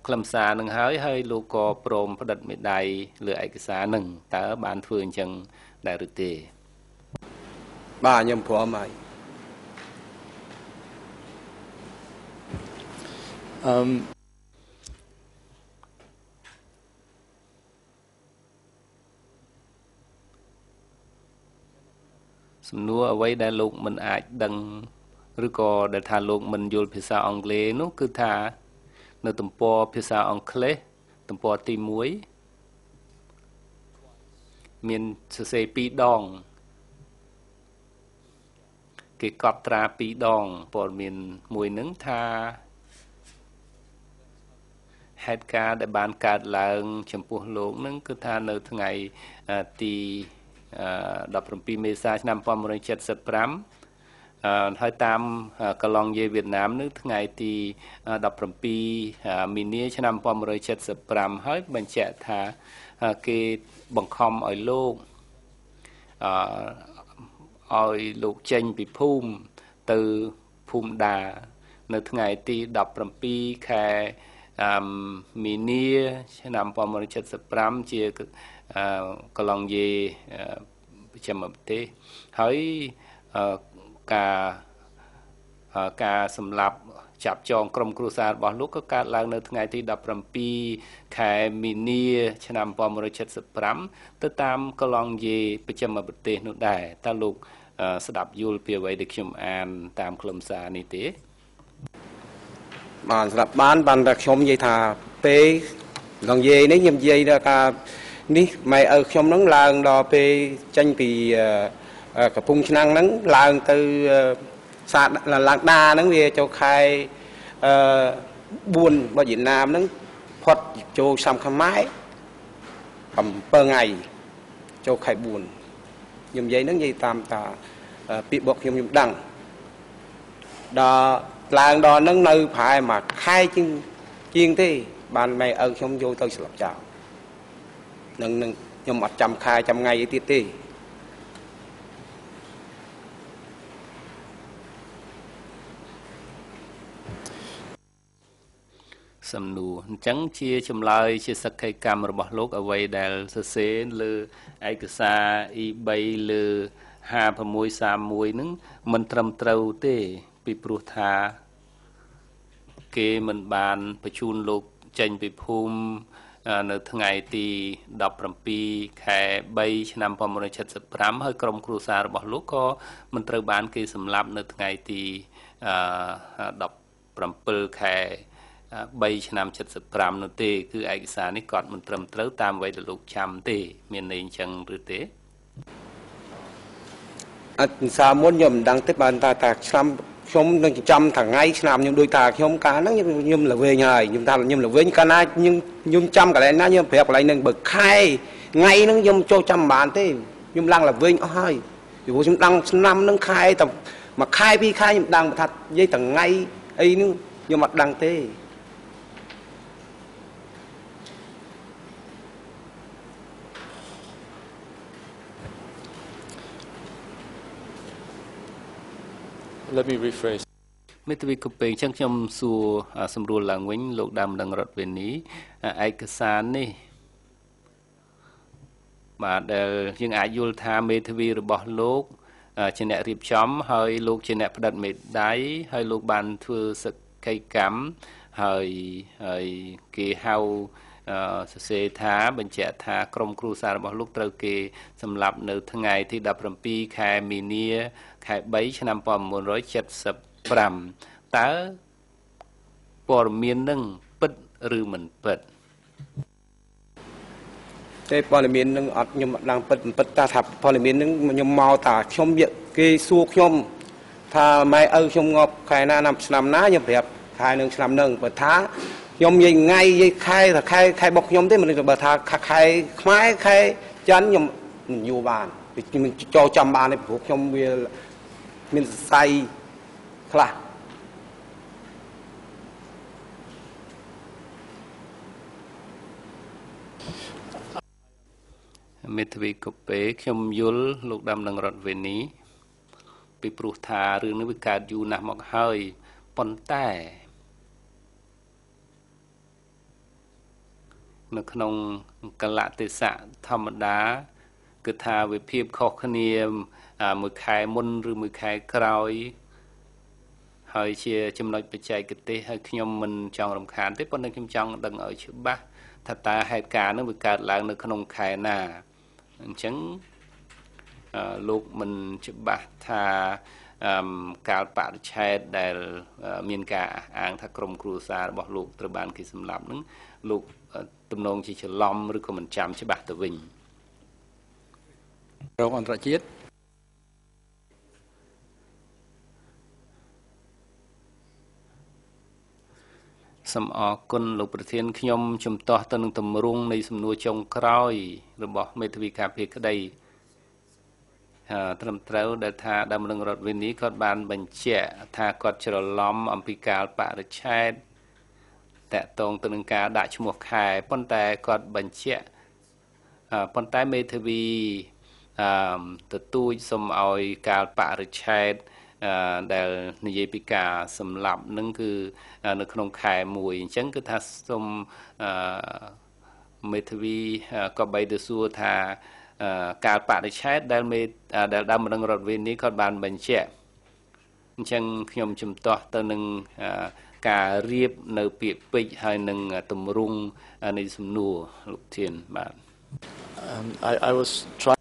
ខ្លឹមសារនឹងហើយហើយលោកក៏ព្រមផ្តិតមេដៃលើឯកសារនឹងតើបានធ្វើអញ្ចឹងដែរឬទេបាទខ្ញុំព្រមហើយ Um, សំណួរអ្វីដែលលោកមិនអាចដឹង ឬក៏ដែលថាលោកមិនយល់ភាសាអង់គ្លេសនោះគឺថា នៅទំព័រភាសាអង់គ្លេសទំព័រទី1មានសរសេរ2ដង គេកត់ត្រា2ដងព័ត៌មានមួយនឹងថាហេតុការណ៍ដែលបានកើតឡើង ចំពោះលោកនឹងគឺថានៅថ្ងៃអឺទីអឺ17មេសាឆ្នាំ1975អឺ ហើយតាមកន្លងយាយវៀតណាមនឹងថ្ងៃទី17មីនាឆ្នាំ1975ហើយបញ្ជាក់ថាគេបង្ខំឲ្យលោកអឺឲ្យលោកចេញពីភូមិទៅភូមិដានៅថ្ងៃទី17ខែអឺមីនាឆ្នាំ1975ជាអឺកន្លងយេប្រចាំប្រទេសហើយអឺ ការការសម្លាប់ចាប់ចងក្រុមគ្រួសាររបស់លោកក៏កើតឡើងនៅថ្ងៃទី17ខែមីនា ឆ្នាំ1975ទៅតាមកន្លងយេប្រចាំប្រទេសនោះដែរតើលោកស្ដាប់យល់ពីអ្វីដែលខ្ញុំអាន តាមខ្លឹមសារនេះទេបានស្ដាប់បានបានតែខ្ញុំនិយាយថាពេលឡងយាយនេះខ្ញុំនិយាយដល់ការនេះម៉ែឪខ្ញុំហ្នឹងឡើងដល់ពេលចេញពីអឺ កំពង់ឆ្នាំងហ្នឹងឡើងទៅអឺសាឡើងដាហ្នឹងវាចូលខែអឺ4របស់វៀតណាមហ្នឹងផុតចូលឆ្នាំខ្មែរ7ថ្ងៃចូលខែ4ខ្ញុំនិយាយហ្នឹងនិយាយតាមតាពាក្យបកខ្ញុំខ្ញុំដឹងដល់ឡើងដល់ហ្នឹងនៅប្រហែលមួយខែជាងជាងទេ បានម៉ែឪខ្ញុំយកទៅស្លាប់ចោលនឹងនឹងខ្ញុំអត់ចាំខែចាំថ្ងៃអីទៀតទេ សសំណួរអញ្ចឹងជាចម្លើយ ជាសក្ខីកម្មរបស់លោកអ្វីដែលសរសេរលើឯកសារ E3 លើ5631ហ្នឹងមិនត្រឹមត្រូវទេពីព្រោះថាគេមិនបានបញ្ជូនលោកចេញពីភូមិនៅថ្ងៃទី17ខែ3ឆ្នាំ1975ហើយក្រុមគ្រួសាររបស់លោកក៏មិនត្រូវបាន គេសម្លាប់នៅថ្ងៃទី17ខែ3 ឆ្នាំ75នោះទេគឺឯកសារនេះគាត់មិនត្រឹមត្រូវតាមអ្វីដែលលោកចាំទេ មានន័យអញ្ចឹងឬទេអត់សារមុនខ្ញុំមិនដឹងទេបានថាថាឆ្នាំខ្ញុំនឹងចាំថ្ងៃឆ្នាំខ្ញុំដូចថាខ្ញុំកាលហ្នឹងខ្ញុំល្វិញហើយខ្ញុំថាខ្ញុំល្វិញកាលណាខ្ញុំខ្ញុំចាំកន្លែងណាខ្ញុំប្រាប់កន្លែងហ្នឹងបើខែថ្ងៃហ្នឹងខ្ញុំចូលចាំមិនបានទេខ្ញុំឡើងល្វិញអស់ហើយពីព្រោះខ្ញុំដឹងឆ្នាំហ្នឹងខែតែមួយខែពីរខែខ្ញុំដឹងថានិយាយថ្ងៃអីហ្នឹងខ្ញុំអត់ដឹងទេ Let me rephrase មេធាវីកូពេងចឹងខ្ញុំសួរសម្រួលឡើងវិញលោកដាមដឹងរដ្ឋវេនីឯកសារនេះបាទដែលយើងអាចយល់ថាមេធាវីរបស់លោកជាអ្នករៀបចំហើយលោកជាអ្នកផ្តិតមេដៃហើយលោកបានធ្វើសកម្មកម្មហើយហើយគេហៅសរសេរថាបញ្ជាក់ថាក្រុមគ្រួសាររបស់លោកត្រូវគេសម្លាប់នៅថ្ងៃទី17ខែមីនា ខែ3ឆ្នាំ1975តើព័ត៌មាននឹងពិតឬមិនពិតទេព័ត៌មាននឹងអត់ខ្ញុំអត់ដឹងពិតពិតតាថាព័ត៌មាននឹងខ្ញុំមកតាខ្ញុំគេសួរខ្ញុំថាម៉ែឪខ្ញុំងាប់ខែណា năm ឆ្នាំណាខ្ញុំប្រាប់ខែនឹងឆ្នាំនឹងបើថាខ្ញុំនិយាយថ្ងៃនិយាយខែថាខែខែរបស់ខ្ញុំទេមិនបើថាខែខ្មែរខែច័ន្ទខ្ញុំមិនយូរបានខ្ញុំចូលចាំបានទេព្រោះខ្ញុំវា មានសរសៃខ្លះមេធាវីកូពេខ្ញុំយល់លោកដាំនឹងរដ្ឋវេនីពីព្រោះថារឿងនេះវាកើតយូរណាស់មកហើយប៉ុន្តែ នៅក្នុងកលៈទេសៈធម្មតា គឺថាវិភាពខុសគ្នា មួយខែមុនឬមួយខែក្រោយហើយជាចំណុចបច្ចេកទេសហើយខ្ញុំមិនចង់រំខានទេប៉ុន្តែខ្ញុំចង់ដឹងឲ្យច្បាស់ថាតើហេតុការណ៍នឹងវាកើតឡើងនៅក្នុងខែណាអញ្ចឹងលោកមិនច្បាស់ថាកាលបរិឆេទដែលមានការអាងថាក្រុមគ្រួសាររបស់លោកត្រូវបានគេសម្លាប់នឹងលោកទំនងជាច្រឡំឬក៏មិនចាំច្បាស់ទៅវិញរងអន្តរជាតិ សូមអរគុណលោកប្រធានខ្ញុំជំទាស់ទៅនឹងតម្រង់នៃសំណួរចុងក្រោយ របស់មេធាវីការពារក្តីត្រឹមត្រូវដែលថាដើមនឹងរដ្ឋវិនីគាត់បានបញ្ជាក់ថាគាត់ច្រឡំអំពីកាលបរិច្ឆេទតកតងទៅនឹងការដាក់ឈ្មោះខែប៉ុន្តែគាត់បញ្ជាក់ប៉ុន្តែមេធាវីអឺទទូចសុំឲ្យកាលបរិច្ឆេទ ដែលនិយាយពីការសម្លាប់នឹងគឺនៅក្នុងខែ1អញ្ចឹងគឺថាសុំអឺមេធាវីក៏បីទៅសួរថាការបរិច្ឆេទដែលមេដែលដើមម្ដងរដ្ឋវិនីគាត់បានបញ្ជាក់អញ្ចឹងខ្ញុំជំទាស់ទៅនឹងការរៀបនៅពាក្យពេចន៍ហើយនឹងទម្រង់នៃសំណួរលោកធានបាទ I I was trying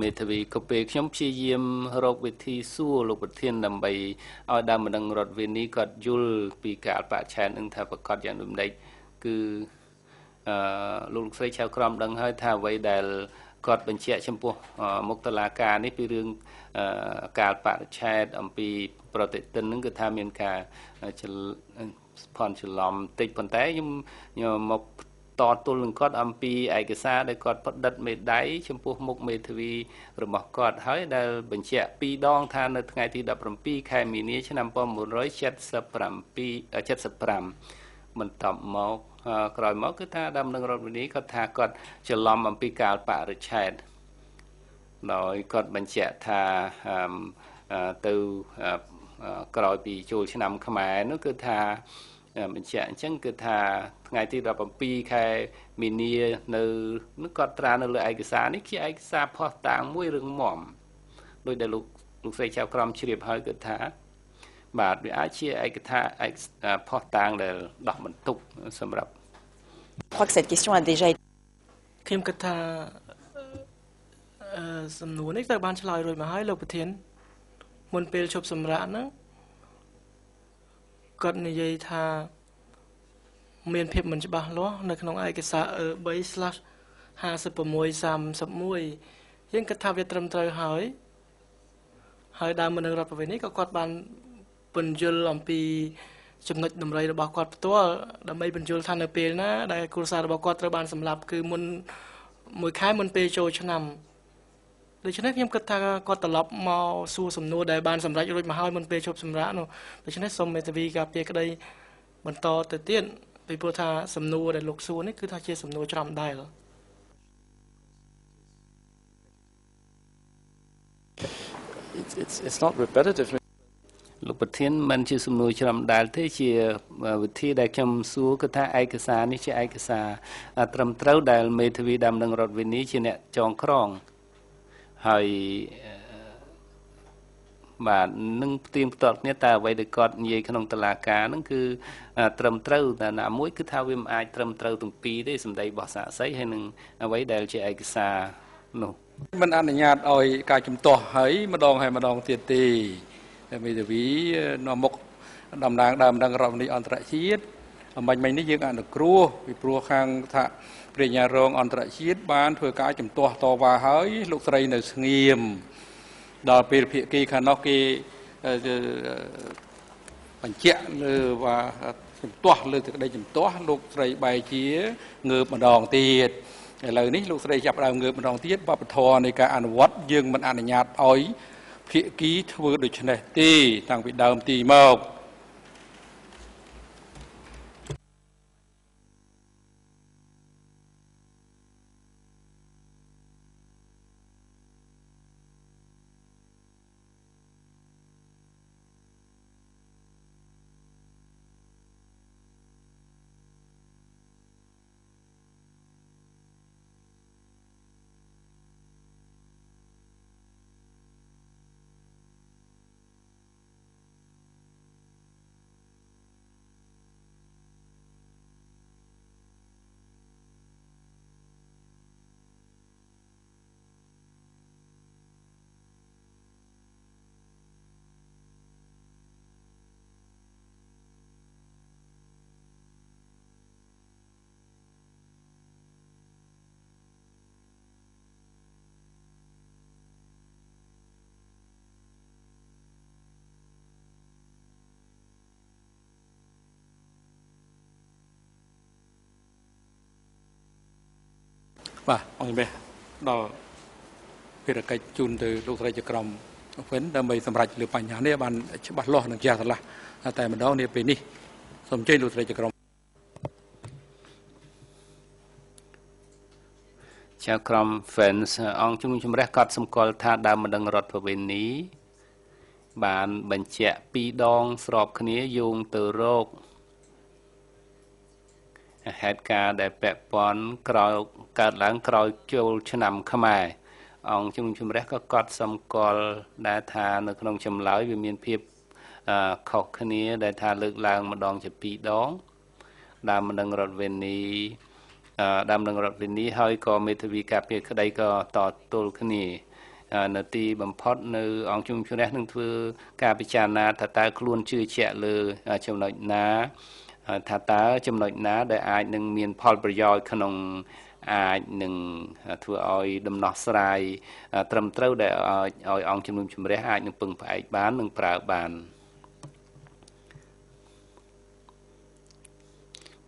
មេធាវីក៏ពេលខ្ញុំព្យាយាមរកវិធីសួរលោកប្រធានដើម្បីឲ្យដើមម្ដងរដ្ឋវិនីគាត់យល់ពីការបច្ឆេទនឹងថាប្រកាសយ៉ាងដូចម្ដេចគឺអឺលោកលោកស្រីឆៅក្រមដឹងហើយថាអ្វីដែលគាត់បញ្ជាក់ចំពោះមុខតឡាការនេះពីរឿងការបរិឆេទអំពីប្រតិទិនហ្នឹងគឺថាមានការផន់ច្រឡំតិចប៉ុន្តែខ្ញុំខ្ញុំមក តទល់នឹងគាត់អំពីឯកសារដែលគាត់ផ្តិតមេដៃចំពោះមុខមេធាវីរបស់គាត់ហើយដែលបញ្ជាក់ពីរដងថានៅថ្ងៃទី17ខែមីនាឆ្នាំ1977 75បន្តមកក្រោយមកគឺថាដើមនឹងរដ្ឋវិនីគាត់ថាគាត់ច្រឡំអំពីកាលបរិច្ឆេទដោយគាត់បញ្ជាក់ថាទៅក្រោយពីចូលឆ្នាំខ្មែរនោះគឺថាអឺ បញ្ជាក់អញ្ចឹងគឺថាថ្ងៃទី17ខែមីនានៅនឹងគាត់ត្រានៅលើឯកសារនេះជាឯកសារផុសតាងមួយរឿងមុំដោយដែលលោកលោកស្រីចៅក្រមជ្រាបហើយគឺថា បាទវាអាចជាឯកថាឯកផុសតាងដែលដោះបន្ទុកសម្រាប់ Je crois que cette question a déjà été ខ្ញុំគិតថាអឺសំណួរនេះត្រូវបានឆ្លើយរួចមកហើយលោកប្រធានមុនពេលជប់សម្រាប់ហ្នឹង គាត់និយាយថា មានភាពមិនច្បាស់លាស់នៅក្នុងឯកសារ3/5631យើងគិតថាវាត្រឹមត្រូវហើយហើយដើមមនរដ្ឋប្រវេណនេះក៏គាត់បានពន្យល់អំពីចំណុចតម្រៃរបស់គាត់ផ្ទាល់ដើម្បីបញ្យល់ថានៅពេលណាដែលគ្រួសាររបស់គាត់ត្រូវបានសម្លាប់គឺមុនមួយខែមុនពេលចូលឆ្នាំ ដូច្នេះខ្ញុំគិតថាគាត់ត្រឡប់មកសួរសំណួរដែលបានសម្រេចរួចមកហើយមុនពេលជប់សម្រាប់នោះដូច្នេះសូមមេធាវីការពារក្តីបន្តទៅទៀតពីព្រោះថាសំណួរដែលលោកសួរនេះគឺថាជាសំណួរច្រំដែល It's, it's, it's not repetitive. លោកប្រធានមិនជាសំណួរច្រំដែលទេជាវិធីដែលខ្ញុំសួរគឺថាឯកសារនេះជាឯកសារត្រឹមត្រូវដែលមេធាវីដើមនឹងរដ្ឋវិនីជាអ្នកចងក្រង ហើយអឺបាទនឹងផ្ទៀងផ្ទាត់គ្នាតែអ្វីដែលគាត់និយាយក្នុងតឡាការហ្នឹងគឺត្រឹមត្រូវតែណាមួយគឺថាវាមិនអាចត្រឹមត្រូវទាំងពីរទេសម្ដីរបស់សាកសីហើយនឹងអ្វីដែលជាឯកសារនោះមិនអនុញ្ញាតឲ្យការជំទាស់ហើយម្ដងហើយម្ដងទៀតទេតែមេធាវីនាំមុខតំណាងដើមដឹងរដ្ឋមន្ត្រីអន្តរជាតិអំបញ្ញមិញនេះយើងអនុគ្រោះពីព្រោះខាងថាព្រះញ្ញារងអន្តរជាតិបានធ្វើការជំទាស់តវ៉ាហើយលោកស្រីនៅស្ងៀមដល់ពេលភាគីខាងនោះគេអឺបញ្ជាក់លើว่าជំទាស់លើទឹកដីជំទាស់លោកស្រីបែរជាងើបម្ដងទៀតឥឡូវនេះលោកស្រីចាប់ផ្ដើមងើបម្ដងទៀតបបធរនៃការអនុវត្តយើងមិនអនុញ្ញាតឲ្យភាគីធ្វើដូច្នេះទេតាំងពីដើមទីមក បាទអង្គជំរះដល់ភារកិច្ចជូនទៅលោកស្រីចក្រមវិញដើម្បីសម្រេចលើបញ្ហានេះបានច្បាស់លាស់និងជាស្រឡះតែម្ដងនេះពេលនេះសូមអញ្ជើញលោកស្រីចក្រមចៅក្រម fans អង្គជំនុំជម្រះកត់សម្គាល់ថាដើមម្ដងរដ្ឋប្រវេណីបានបញ្ជាក់ពីរដងស្របគ្នាយោងទៅរោគ ហេតុការណ៍ដែលពាក់ព័ន្ធក្រោយកើតឡើងក្រោយចូលឆ្នាំខ្មែរអង្គជំនុំជម្រះក៏កត់សម្គាល់ដែលថានៅក្នុងចម្លើយវាមានភាពអឺខុសគ្នាដែលថាលើកឡើងម្ដងជាពីរដងដើមម្ដងរដ្ឋវេនីអឺដើមនឹងរដ្ឋវិនីហើយក៏មេធាវីការពារក្តីក៏តទល់គ្នាអឺនៅទីបំផុតនៅអង្គជំនុំជម្រះនឹងធ្វើការពិចារណាថាតើខ្លួនជឿជាក់លើចំណុចណា ថាតើចំណុចណា ដែលអាចនឹងមានផលប្រយោជន៍ក្នុងអាចនឹងធ្វើឲ្យដំណោះស្រាយត្រឹមត្រូវដែលឲ្យអង្គជំនុំជម្រះអាចនឹងពឹងផ្អែកបាននិងប្រើបាន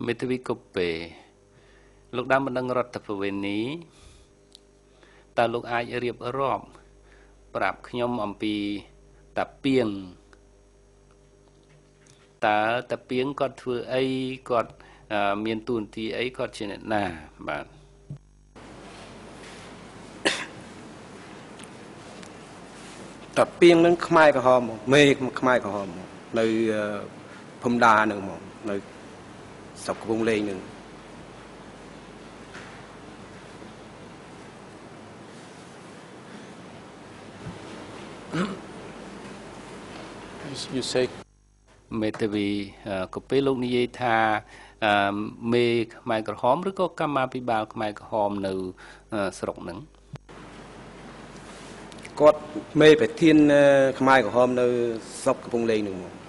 មេធាវីកូពេលោកដើមបណ្ដឹងរដ្ឋប្រវេនីតើលោកអាចរៀបរាប់ប្រាប់ខ្ញុំអំពីតាពីង តើតាពីងគាត់ធ្វើអីគាត់មានទួនាទីអីគាត់ជាអ្នកណាបាទតាពីងនឹងខ្មែរក្រហមមកមេខ្មែរក្រហមមកនៅភូមិដាហ្នឹងហ្មងនៅស្រុកកំពង់លេងហ្នឹង You, you say មេធាវីអឺក៏ពេលលោកនិយាយថាអឺមេខ្មែរក្រហមឬក៏កម្មាភិបាលខ្មែរក្រហមនៅអឺស្រុកហ្នឹងគាត់មេប្រធានអឺខ្មែរក្រហមនៅស្រុកកំពង់លេងហ្នឹងហ្មង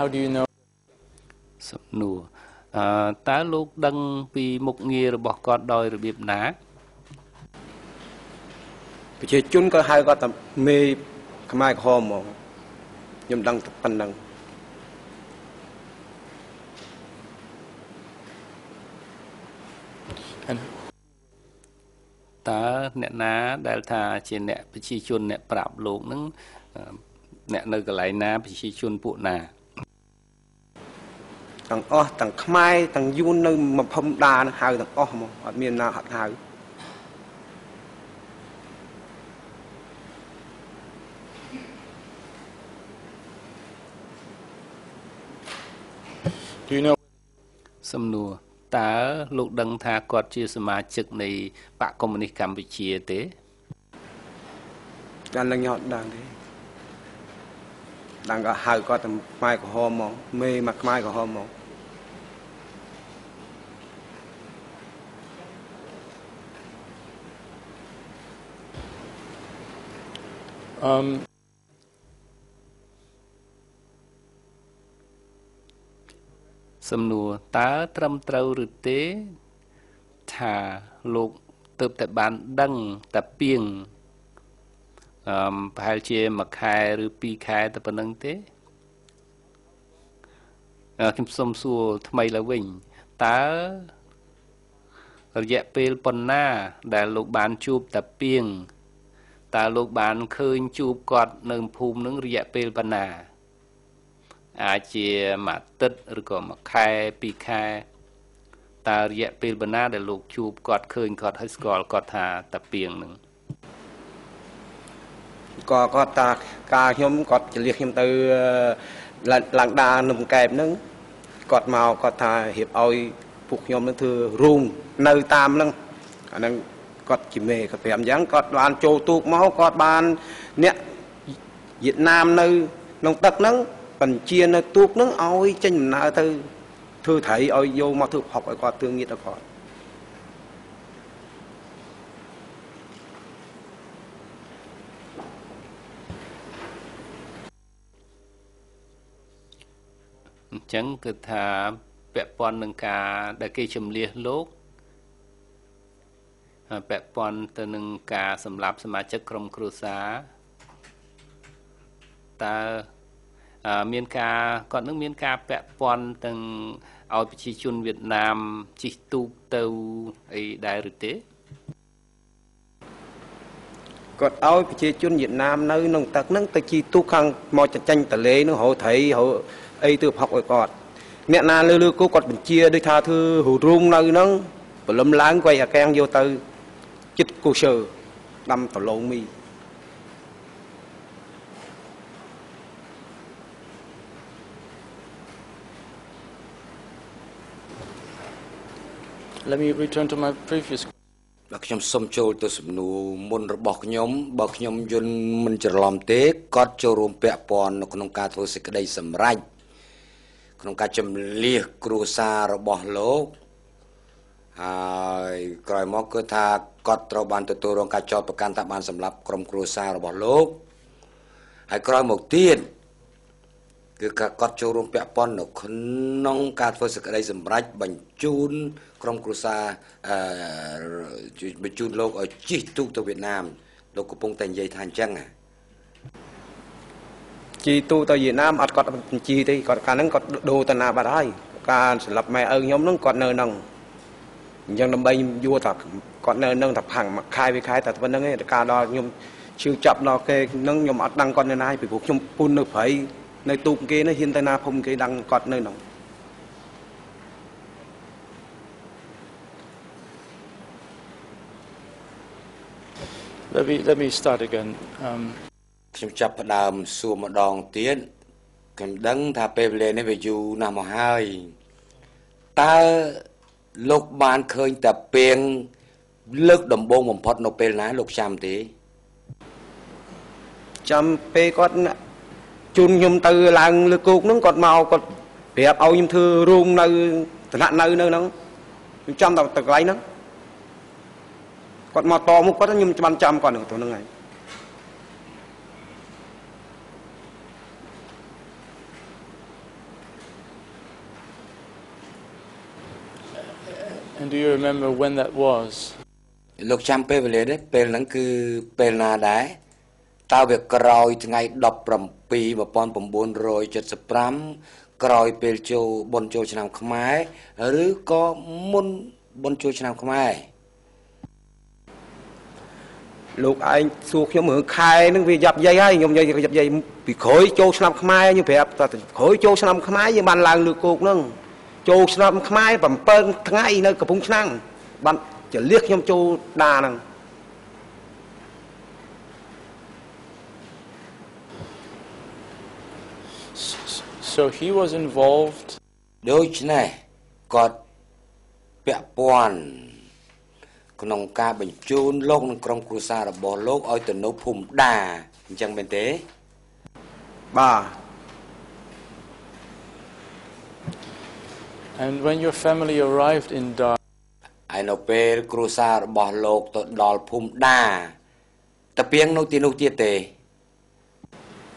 how do you know សំណួរអឺតើលោកដឹងពីមុខងាររបស់គាត់ដោយរបៀបណាប្រជាជនក៏ហៅគាត់ថាមេខ្មែរក្រហមហ្មងខ្ញុំដឹងតែប៉ុណ្្នឹង and តើអ្នកណាដែលថាជាអ្នកប្រជាជនអ្នក ប្រាប់លោកហ្នឹងអឺអ្នកនៅកន្លែងណាប្រជាជនពួកណា ទាំងអស់ទាំងខ្មែរទាំងយួននៅមកភូមិដានឹងហៅទាំងអស់ហ្មងអត់មានណាហត់ហៅ do you know សំណួរតើលោកដឹងថាគាត់ជាសមាជិកនៃបកកុម្មុយនីសកម្ពុជាទេកាន់នឹងខ្ញុំអត់ដឹងទេដឹងក៏ហៅគាត់តែខ្មែរក្រហមហ្មងមេមកខ្មែរក្រហមហ្មង um សំណួរតើត្រឹមត្រូវឬទេថាលោកទៅតែបានដឹងតែពីងអឺមប្រហែលជាមួយខែឬពីរខែតែប៉ុណ្្នឹងទេអឺខ្ញុំសុំសួរថ្មីឡើងវិញតើរយៈពេលប៉ុណ្ណា ដែលលោកបានជួបតែពីង តើលោកបានឃើញជួបគាត់នៅភូមិនឹងរយៈពេលប៉ុណ្ណាអាចជាមួយអាទិត្យឬក៏មួយខែពីរខែតើរយៈពេលប៉ុណ្ណាដែលលោកជួបគាត់ឃើញគាត់ហើយស្គាល់គាត់ថាតាពីងនឹងក៏គាត់តាការខ្ញុំគាត់ចលះខ្ញុំទៅអឺឡើងឡើងដានំកែបហ្នឹងគាត់មកគាត់ថារៀបឲ្យពួកខ្ញុំនឹងធ្វើរូងនៅតាមហ្នឹងអាហ្នឹង គាត់ជាមេគាត់ប្រាប់អញ្ចឹងគាត់បានចូលទូកមកគាត់បានអ្នកវៀតណាមនៅក្នុងទឹកហ្នឹងបញ្ជានៅទូកហ្នឹងឲ្យចេញដំណើរទៅធ្វើត្រីឲ្យយកមកធ្វើផុកឲ្យគាត់ធ្វើងៀតឲ្យគាត់អញ្ចឹងគឺថាពាក់ព័ន្ធនឹងការដែលគេជំលះលោកហើយ ពាក់ព័ន្ធទៅនឹងការសម្លាប់សមាជិកក្រុមគ្រួសារតើអឺមានការគាត់នឹងមានការពាក់ព័ន្ធទាំងឲ្យប្រជាជនវៀតណាមជិះទូកទៅអីដែរឬទេគាត់ឲ្យប្រជាជនវៀតណាមនៅក្នុងទឹកហ្នឹងទៅជីទូកខាងមកចាញ់តលេហ្នឹងរោត្រីរោអីទៅផុកឲ្យគាត់អ្នកណាលើលើគោគាត់បញ្ជាដូចថាធ្វើរូងនៅហ្នឹងព្រលឹមឡើងគាត់អាកាំងយកទៅចិត្ត គូឈើដាំដលងមី let me return to my previous បាទខ្ញុំសូមចូលទៅសំណួរមុនរបស់ខ្ញុំបើខ្ញុំយល់មិនច្រឡំទេគាត់ចូលរួមពាក់ព័ន្ធនៅក្នុងការធ្វើសេចក្តីសម្រេចក្នុងការចម្លៀសគ្រួសាររបស់លោក ហើយក្រោយមកគឺថាគាត់ត្រូវបានទទួលរងការចោទប្រកាន់ថាបានសម្លាប់ក្រុមគ្រួសាររបស់លោកហើយក្រោយមកទៀតគឺគាត់ចូលរួមពាក់ព័ន្ធនៅក្នុងការធ្វើសេចក្តីសម្រេចបញ្ជូនក្រុមគ្រួសារអឺបញ្ជូនលោកឲ្យជិះទូកទៅវៀតណាមលោកកំពុងតែនិយាយថាអញ្ចឹងហ៎ជីទូទៅវៀតណាមអត់គាត់បញ្ជីទេគាត់កាលហ្នឹងគាត់ដូរតាណាបាត់ហើយការសម្លាប់ម៉ែឪខ្ញុំហ្នឹងគាត់នៅហ្នឹង អញ្ចឹងដើម្បីយួរថាគាត់នៅហ្នឹងថាផាំងមួយខែវាខែតែប៉ុណ្្នឹងឯងតែការដល់ខ្ញុំជឿចាប់ដល់គេហ្នឹងខ្ញុំអត់ដឹងគាត់នៅណាពីព្រោះខ្ញុំពុននៅព្រៃនៅទូកគេនោះហ៊ានទៅណាភូមិគេដឹងគាត់នៅក្នុង Let me, let me start again. Um, ខ្ញុំចាប់ផ្ដើមសួរម្ដងទៀតខ្ញុំដឹងថាពេលវេលានេះវាយូរណាស់មកហើយតើ លោកបានឃើញតែពេងលើកដំបូងបំផុតនៅពេលណាលោកចាំទេចាំពេលគាត់ណាជូនខ្ញុំទៅឡើងលើគោកហ្នឹងគាត់មកគាត់ប្រាប់ឲ្យខ្ញុំធ្វើរោងនៅតំណនៅនៅហ្នឹងខ្ញុំចាំតែទៅកន្លែងហ្នឹងគាត់មកតមកគាត់ខ្ញុំបានចាំគាត់ហ្នឹងទៅហ្នឹងហើយ and do you remember when that was? លោកចាំពេលវេលានេះពេលហ្នឹងគឺពេលណាដែរតើវាក្រោយថ្ងៃ17 1975ក្រោយពេលចូលបុណ្យចូលឆ្នាំខ្មែរឬក៏មុនបុណ្យចូលឆ្នាំខ្មែរលោកឯងសួរខ្ញុំរឿងខែហ្នឹងវាយ៉ាប់យាយហើយខ្ញុំនិយាយយ៉ាប់យាយពីក្រោយចូលឆ្នាំខ្មែរខ្ញុំប្រាប់ថាក្រោយចូលឆ្នាំខ្មែរយើងបានឡើងលើគោកហ្នឹង ចូលឆ្នាំខ្មែរ7ថ្ងៃនៅកំពង់ឆ្នាំងបានចលះខ្ញុំចូលដាហ្នឹង S- s- So he was involved ដូច្នេះគាត់ពាក់ព័ន្ធក្នុងការបញ្ជូនលោកនិងក្រុមគ្រួសាររបស់លោកឲ្យទៅនៅភូមិដាអញ្ចឹងមែនទេបាទ and when your family arrived in Dar ហើយនៅពេលគ្រួសាររបស់លោកទៅដល់ភូមិដាតាពីងនៅទីនោះទៀតទេ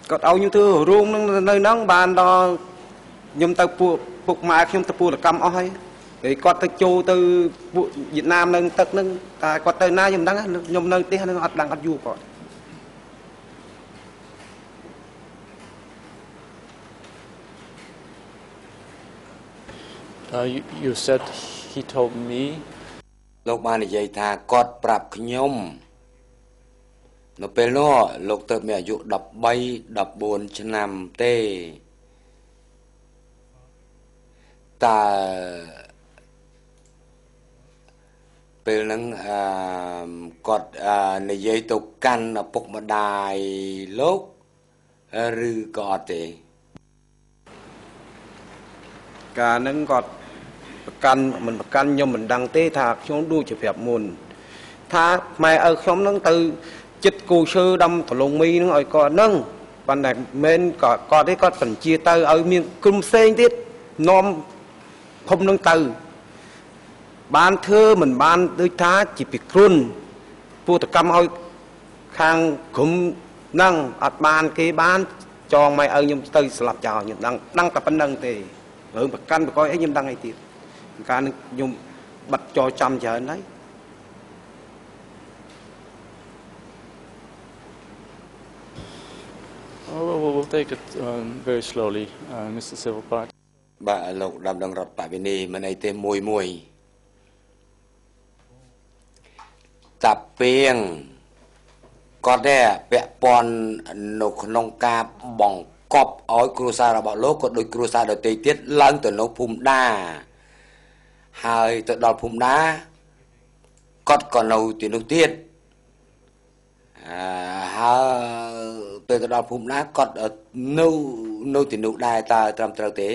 គាត់ឲ្យខ្ញុំធ្វើរោងហ្នឹងនៅហ្នឹងបានដល់ខ្ញុំទៅពួកពុកម៉ែខ្ញុំទៅពលកម្មអស់ហើយហើយគាត់ទៅចូលទៅពួកវៀតណាមនៅទឹកហ្នឹងតែគាត់ទៅណាខ្ញុំមិនដឹងទេខ្ញុំនៅផ្ទះហ្នឹងអត់ដឹងអត់យូរគាត់ uh, you, you said he told me លោកបាននិយាយថាគាត់ប្រាប់ខ្ញុំនៅពេលនោះលោកទៅមានអាយុ13 14ឆ្នាំទេតើពេលហ្នឹងអឺគាត់អឺនិយាយទៅកាន់ឪពុកម្ដាយលោកឬក៏អត់ទេ កាលហ្នឹងគាត់ ប្រកាន់មិនប្រកាន់ខ្ញុំមិនដឹងទេថាខ្ញុំដូចជាប្រាប់មុនថាម៉ែឪខ្ញុំហ្នឹងទៅចិត្តគូឈើដំដលងមីហ្នឹងឲ្យគាត់ហ្នឹងប៉ុន្តែមិនក៏គាត់ទេគាត់បញ្ជាទៅឲ្យមានក្រុមផ្សេងទៀតនាំភូមិហ្នឹងទៅ បានធ្វើមិនបានដូចថាជាពិគ្រុនពុតកម្មឲ្យខាងក្រុមហ្នឹងអត់បានគេបានចងម៉ែឪខ្ញុំទៅស្លាប់ចោលខ្ញុំដឹងដឹងតែប៉ុណ្្នឹងទេរឿងប្រកាន់ប្រកយអីខ្ញុំដឹងអីទៀត កាលនឹងខ្ញុំបាត់ចោចាំច្រើនហើយ oh, we'll, we'll take it um, very slowly uh, Mr. Civil Part បាទលោកដំណឹងរដ្ឋបវិនីមិនអីទេមួយមួយតាពីងគាត់ដែរពាក់ព័ន្ធនៅក្នុងការបង្កប់ឲ្យគ្រួសាររបស់លោកក៏ដូចគ្រួសារដទៃទៀតឡើងទៅនៅភូមិដា ហើយទៅដល់ភូមិដាគាត់ក៏នៅទីនោះទៀតអឺហើយពេលទៅដល់ភូមិដាគាត់នៅនៅទីនោះដែរតើត្រឹមត្រូវទេ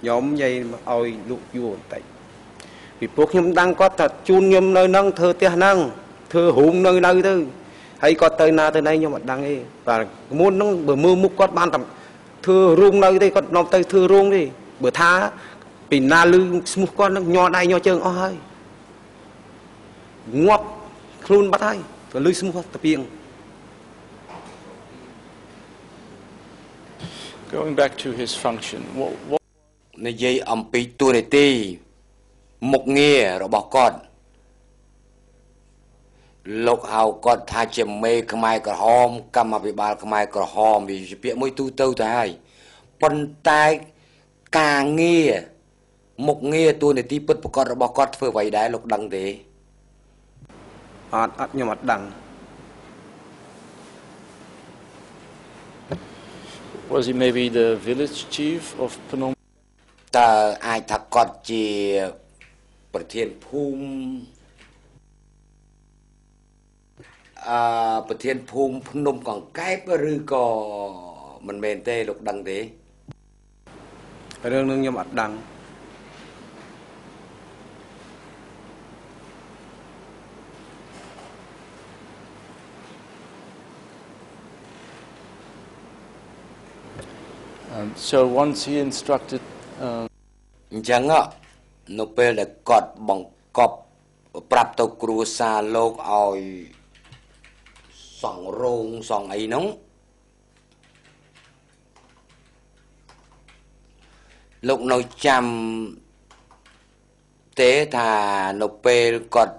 ខ្ញុំនិយាយឲ្យលោកយួរបន្តិចពីពួកខ្ញុំដឹងគាត់ថាជូនខ្ញុំនៅហ្នឹងធ្វើផ្ទះហ្នឹងធ្វើរូងនៅនៅទៅហើយគាត់ទៅណាទៅណីខ្ញុំអត់ដឹងទេបាទមុនហ្នឹងបើមើលមុខគាត់បានតែធ្វើរូងនៅទេគាត់នាំទៅធ្វើរូងទេបើថា ពីណាលឺឈ្មោះគាត់ហ្នឹងញ័រដៃញ័រជើងអស់ហើយងាប់ខ្លួនបាត់ហើយទៅលឺឈ្មោះតាពីង going back to his function what, what និយាយអំពីតួនាទីមុខងាររបស់គាត់លោកហៅគាត់ថាជាមេខ្មែរក្រហមកម្មាភិបាលខ្មែរក្រហមវាជាពាក្យមួយទូទៅទៅហើយប៉ុន្តែការងារ មុខងារតួនាទីពិតប្រាកដរបស់គាត់ធ្វើអ្វីដែរលោកដឹងទេអត់អត់ខ្ញុំអត់ដឹង Was he maybe the village chief of Phnom តើអាចថាគាត់ជាប្រធានភូមិអឺប្រធានភូមិភ្នំកង្កែបឬក៏មិនមែនទេលោកដឹងទេរឿងនឹងខ្ញុំអត់ដឹង Um, so once he instructed uh, អញ្ចឹងហ៎នៅពេលដែលគាត់បង្កប់ប្រាប់ទៅគ្រួសារលោកឲ្យសង់រោងសង់អីហ្នឹងលោកនៅចាំទេថានៅពេលគាត់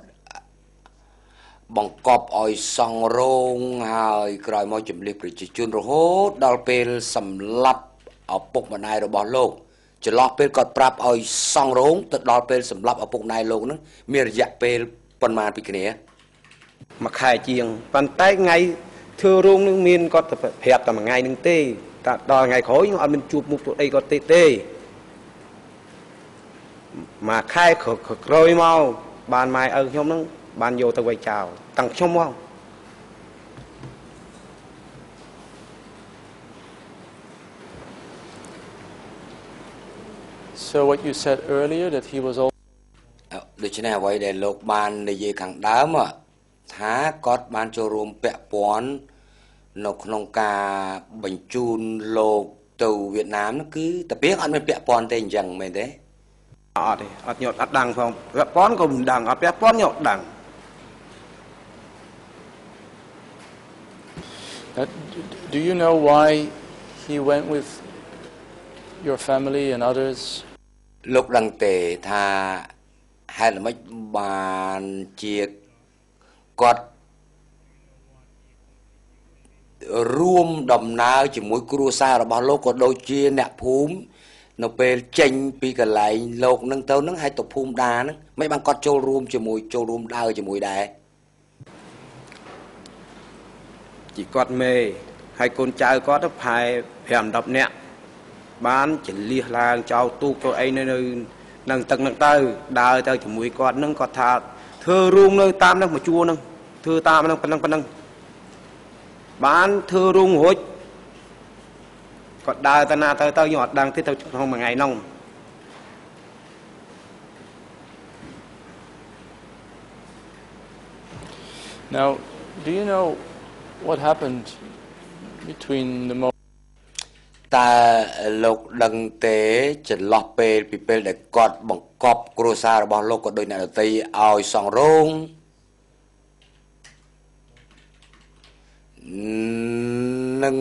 បង្កប់ឲ្យសង់រោងហើយក្រោយមកជំលះប្រជាជនរហូតដល់ពេលសម្លាប់ ឪពុកម្ដាយរបស់លោកចន្លោះពេលគាត់ប្រាប់ឲ្យសង់រោងទៅដល់ពេលសម្លាប់ឪពុកម្ដាយលោកហ្នឹងមានរយៈពេលប៉ុន្មានពីគ្នាមួយខែជាងប៉ុន្តែថ្ងៃធ្វើរោងនឹងមានគាត់ទៅប្រាប់តែមួយថ្ងៃនឹងទេតែដល់ថ្ងៃក្រោយខ្ញុំអត់មានជួបមុខទូអីគាត់ទេទេមួយខែក្រក្រោយមកបានម៉ែឪខ្ញុំនឹងបានយកទៅໄວចោលតាំងខ្ញុំមក so what you said earlier that he was all អឺដូច្នេះអ្វីដែលលោកបាននិយាយខាងដើមហ៎ថាគាត់បានចូលរួមពាក់ព័ន្ធនៅក្នុងការបញ្ជូនលោកទៅវៀតណាមហ្នឹងគឺតាពីងអត់មានពាក់ព័ន្ធទេអញ្ចឹងមែនទេអត់ទេអត់ខ្ញុំអត់ដឹងផងពាក់ព័ន្ធក៏មិនដឹងអត់ពាក់ព័ន្ធខ្ញុំអត់ដឹង Uh, d- do you know why he went with your family and others លោកដឹងទេថាហេតុល្មិចបានជាគាត់រួមដំណើរជាមួយគ្រួសាររបស់លោកក៏ដូចជាអ្នកភូមិនៅពេលចេញពីកន្លែងលោកនឹងទៅនឹងឲ្យទៅភូមិដាហ្នឹងមិនបានគាត់ចូលរួមជាមួយចូលរួមដើរជាមួយដែរជីគាត់មេហើយកូនចៅគាត់ទៅផែ5 10នាក់ បានចលះឡើងចោលទូកទៅអីនៅនៅនឹងទឹកនឹងទៅដើរទៅជាមួយគាត់នឹងគាត់ថាធ្វើរូងនៅតាមនឹងមួយជួរនឹងធ្វើតាមនឹងប៉ុណ្ណឹងប៉ុណ្ណឹងបានធ្វើរូងរួចគាត់ដើរទៅណាទៅទៅខ្ញុំអត់ដឹងទេទៅក្នុងមួយថ្ងៃហ្នឹង now do you know what happened between the mo- តើលោកដឹងទេចន្លោះពេលពីពេលដែលគាត់បង្កប់គ្រួសាររបស់លោកក៏ដូចអ្នកដទៃឲ្យសង់រោងនឹង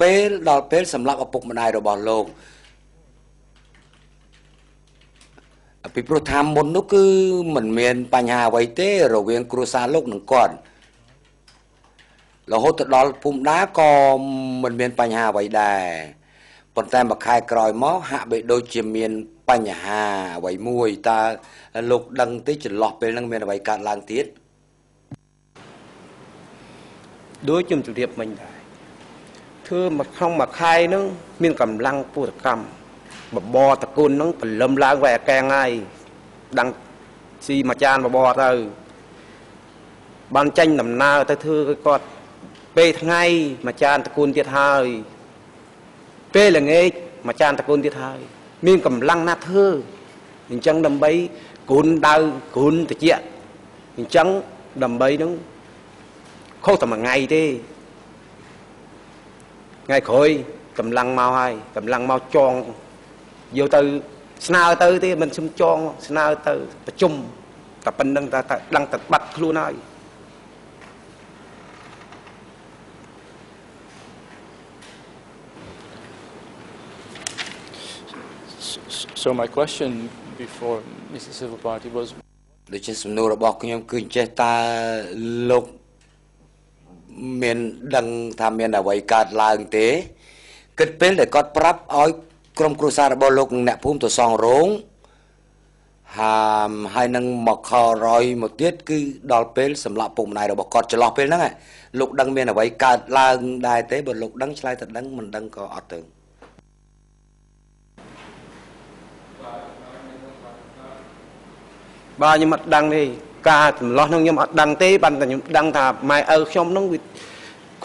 ពេលដល់ពេលសម្រាប់ឪពុកម្ដាយរបស់លោកពីព្រោះថាមុននោះគឺមិនមាន បញ្ហាអ្វីទេ រវាង គ្រួសារលោកនិងគាត់រហូតទៅដល់ភូមិដាក៏មិនមានបញ្ហាអ្វីដែរ ប៉ុន្តែមួយខែក្រោយមកហាក់បីដូចជាមានបញ្ហាអ្វីមួយតើលោកដឹងទេចន្លោះពេលហ្នឹងមានអ្វីកើតឡើងទៀតដូចខ្ញុំជម្រាបមិញដែរធ្វើមកក្នុងមួយខែហ្នឹងមានកម្លាំងពុរកម្មបបរតគុណហ្នឹងព្រលឹមឡើងវាយកកែងហើយដឹងស៊ីមួយចានបបរទៅបានចាញ់ដំណើរទៅធ្វើឲ្យគាត់ពេលថ្ងៃមួយចានតគុណទៀតហើយ ពេលល្ងាចមួយចានតគុណទៀតហើយ មានកម្លាំងណាស់ធ្វើអញ្ចឹងដើម្បីគុណដៅគុណតិចអញ្ចឹងដើម្បីហ្នឹងខុសតែមួយថ្ងៃទេថ្ងៃក្រោយកម្លាំងមកហើយកម្លាំងមកចងយកទៅស្នើទៅទេមិនឈឹមចងស្នើទៅប្រជុំតែប៉ុណ្្នឹងតែតែដឹងតែបាត់ខ្លួនហើយ so my question before Mr. Civil Party was ដូចជាសំណួររបស់ខ្ញុំគឺចេះតើលោកមានដឹងថាមានអ្វីកើតឡើងទេគិតពេលដែលគាត់ប្រាប់ឲ្យក្រុមគ្រួសាររបស់លោកនិងអ្នកភូមិទៅសង់រោងហាមហើយនឹងមកខរយមកទៀតគឺដល់ពេលសម្រាប់ពុកម្ដាយរបស់គាត់ចន្លោះពេលហ្នឹងឯងលោកដឹងមានអ្វីកើតឡើងដែរទេបើលោកដឹងឆ្លើយទៅដឹងមិនដឹងក៏អត់ទៅ បាទខ្ញុំអត់ដឹងទេការចម្លោះហ្នឹងខ្ញុំអត់ដឹងទេបានតែខ្ញុំដឹងថាម៉ែឪខ្ញុំហ្នឹងវា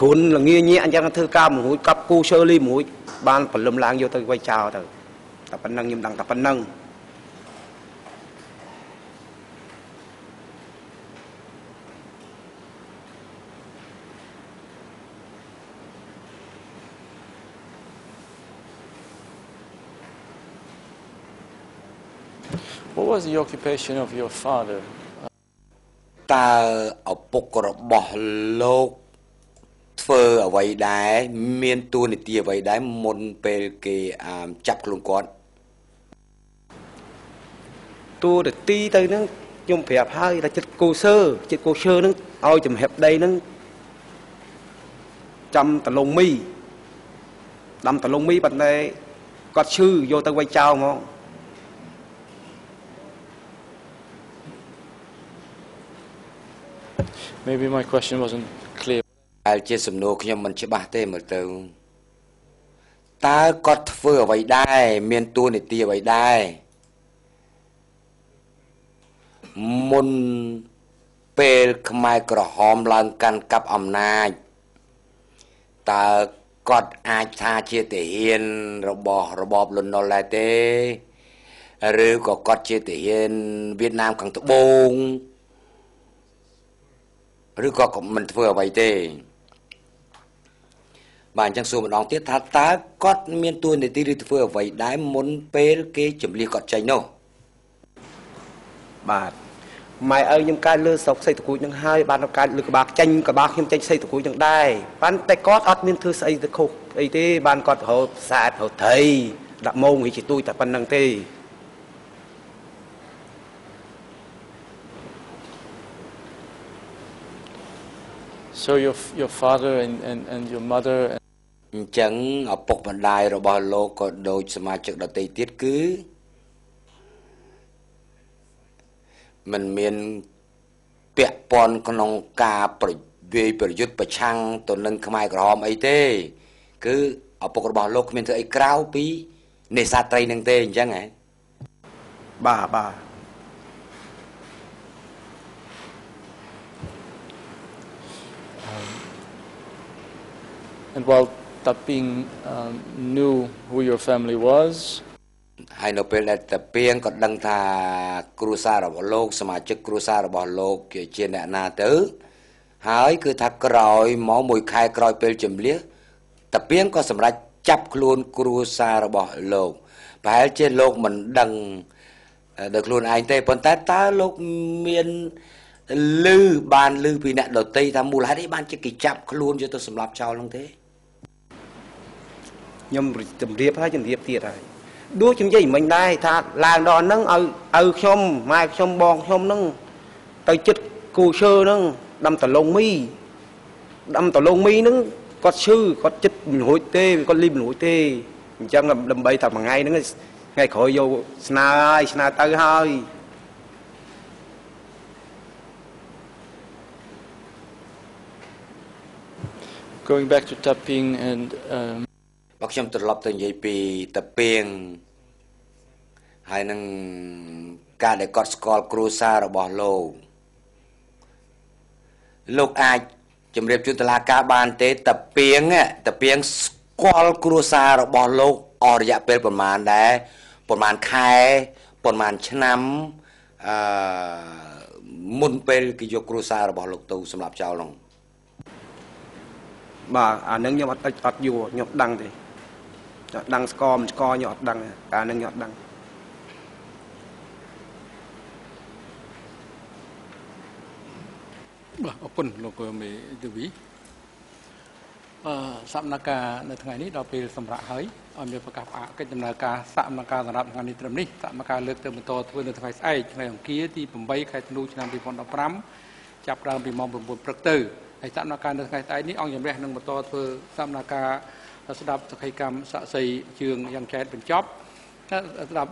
គ្រុនល្ងាញាក់អញ្ចឹងធ្វើការមួយរួចកប់គូឈើលីមួយបានព្រលឹមឡើងយកទៅໄວចោលទៅតែប៉ុណ្្នឹងខ្ញុំដឹងតែប៉ុណ្្នឹង was the occupation of your father? តើឪពុករបស់លោកធ្វើអ្វីដែរមានតួនាទីអ្វីដែរមុនពេលគេអាមចាប់ខ្លួនគាត់តួនាទីទៅហ្នឹងខ្ញុំប្រាប់ហើយថាចិត្តគូសើចិត្តគូឈើហ្នឹងឲ្យចំហិបដីហ្នឹងចាំតលងមីដាំតលងមីប៉ុន្តែគាត់ឈឺយកទៅໄວចោលហ្មង Maybe my question wasn't clear. ដែលជាសំណួរខ្ញុំមិនច្បាស់ទេមើលទៅតើគាត់ធ្វើអ្វីដែរមានតួនាទីអ្វីដែរមុនពេលខ្មែរក្រហមឡើងកាន់កាប់អំណាចតើគាត់អាចថាជាទាហានរបស់របបលន់នល់ដែរទេឬក៏គាត់ជាទាហានវៀតណាមខាងត្បូង ឬក៏ក៏មិនធ្វើអ្វីទេបាទអញ្ចឹងសួរម្ដងទៀតថាតើគាត់មានទួនាទីឬធ្វើអ្វីដែរមុនពេលគេចម្លៀសគាត់ចេញនោះបាទម៉ែឪខ្ញុំកើតលើស្រុកសៃតគួចនឹងហើយបានកើតលើក្បាលចេញក្បាលខ្ញុំចេញសៃតគួចនឹងដែរប៉ុន្តែគាត់អត់មានធ្វើស្អីទៅខុសអីទេបានគាត់រហូតផ្សាតរហូតត្រីដាក់ម៉ោងវាជាទួយតែប៉ុណ្្នឹងទេ So your f- your father and, and, and your mother អញ្ចឹងឪពុកម្ដាយរបស់លោកក៏ដូចសមាជិកដទៃទៀតគឺมันមានពាក់ព័ន្ធក្នុងការប្រវាយប្រយុទ្ធប្រឆាំងទៅនឹងខ្មែរក្រហមអីទេ គឺឪពុករបស់លោកគ្មានធ្វើអីក្រៅពីនេសាទត្រីនឹងទេអញ្ចឹងហ៎បាទបាទ and while Taping um, knew who your family was, ហើយនៅពេលដែលតាពីងក៏ដឹងថាគ្រួសាររបស់លោកសមាជិកគ្រួសាររបស់លោកជាជាអ្នកណាទៅ ហើយគឺថាក្រោយមកមួយខែក្រោយពេលជំលះតាពីងក៏សម្រេចចាប់ខ្លួនគ្រួសាររបស់លោកប្រហែលជាលោកមិនដឹងដល់ខ្លួនឯងទេប៉ុន្តែតើលោកមានឮបានឮពីអ្នកដតីថាមូលហេតុអីបានជាគេចាប់ខ្លួនយកទៅសម្លាប់ចោលហ្នឹងទេ ខ្ញុំជម្រាបហើយជម្រាបទៀតហើយដូចខ្ញុំនិយាយមិញដែរថាឡើងដល់ហ្នឹងឲ្យឲ្យខ្ញុំម៉ែខ្ញុំបងខ្ញុំហ្នឹងទៅចិត្តគូឈើហ្នឹងដាំតលងមីដាំតលងមីហ្នឹងគាត់ឈឺគាត់ចិត្តមិនរួចទេគាត់លីបមិនរួចទេអញ្ចឹងដើម្បីថាមួយថ្ងៃហ្នឹងថ្ងៃក្រោយយកស្នើហើយស្នើទៅហើយ going back to Taping and um, បើខ្ញុំត្រឡប់ទៅនិយាយពីតាពីងហើយនឹងការដែលគាត់ស្គាល់គ្រួសាររបស់លោកលោកអាចជម្រាបជូនតុលាការបានទេតាពីងតាពីងស្គាល់គ្រួសាររបស់លោកអស់រយៈពេលប្រហែលដែរប្រហែលខែប្រហែលឆ្នាំអឺមុនពេលគេយកគ្រួសាររបស់លោកទៅសម្រាប់ចោលនោះបាទអានឹងខ្ញុំអត់អត់យល់ខ្ញុំដឹងទេអត់ ដឹងស្គមស្គខ្ញុំអត់ដឹងទេតែអានឹងខ្ញុំអត់ដឹងបាទអរគុណលោកមេទវីអឺសមនការនៅថ្ងៃនេះដល់ពេលសម្រាប់ហើយឲ្យមានប្រកាសផ្អាកកិច្ចដំណើរការសមនការសម្រាប់ថ្ងៃនេះត្រឹមនេះសមនការលើកទៅបន្តធ្វើនៅថ្ងៃស្អែកថ្ងៃអង្គារទី8ខែធ្នូឆ្នាំ2015ចាប់ផ្ដើមពីម៉ោង9ព្រឹកទៅហើយសមនការនៅថ្ងៃស្អែកនេះអង្គជំរះនឹងបន្តធ្វើសមនការ ស្ដាប់សក្ខីកម្មស័ក្តិសិទ្ធិជឿងយ៉ាងចែកបញ្ចប់ស្ដាប់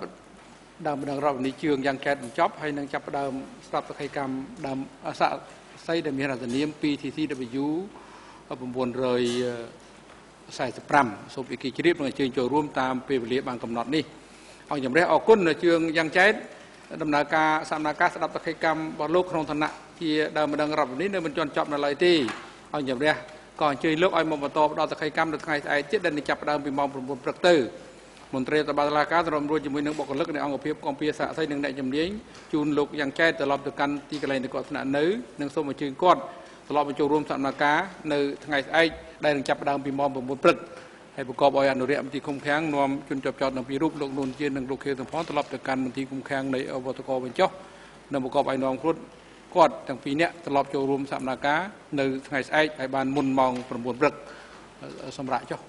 ដើមម្ដងរដ្ឋវិនិច្ឆ័យជឿងយ៉ាងកែតបញ្ចប់ហើយនឹងចាប់ផ្ដើមស្ដាប់សក្ខីកម្មដើមអស័កស័យដែលមានអត្ថនាម PTCW 945សូមអីគីជ្រាបនិងអញ្ជើញចូលរួមតាមពេលវេលាបានកំណត់នេះអង្គជំរះអរគុណជឿងយ៉ាងចែកដំណើរការសមនាការស្ដាប់សក្ខីកម្មរបស់លោកក្នុងឋានៈជាដើមម្ដងរដ្ឋវិនិច្ឆ័យនៅមិនទាន់ចប់នៅឡើយទេអង្គជំរះ ក៏អញ្ជើញលោកឲ្យមកបន្តផ្ដល់សក្ខីកម្មនៅថ្ងៃស្អែកទៀតដែលនឹងចាប់ផ្ដើមពីម៉ោង9ព្រឹកទៅមន្ត្រីរដ្ឋបាលតុលាការសម្របរួចជាមួយនឹងបុគ្គលិកនៃអង្គភាពកងពារសាកសីនិងអ្នកជំនាញជូនលោកយ៉ាងចែកត្រឡប់ទៅកាន់ទីកន្លែងដែលគាត់ស្នាក់នៅនិងសូមអញ្ជើញគាត់ត្រឡប់មកចូលរួមសកម្មភាពនៅថ្ងៃស្អែកដែលនឹងចាប់ផ្ដើមពីម៉ោង9ព្រឹកហើយប្រកបដោយអនុរិយមន្ត្រីគុំខាំងនាំជនជាប់ចោតទាំងពីររូបលោកនួនជានិងលោកខៀវសំផនត្រឡប់ទៅកាន់មន្ត្រីគុំខាំងនៃអវតកវិញចុះនិងប្រកបឲ្យនាំខ្លួន គាត់ទាំងពីរនាក់ត្រឡប់ចូលរួមសកម្មភាពនៅថ្ងៃស្អែកហើយបានមុនម៉ោង9ព្រឹកសម្រាប់ចុះ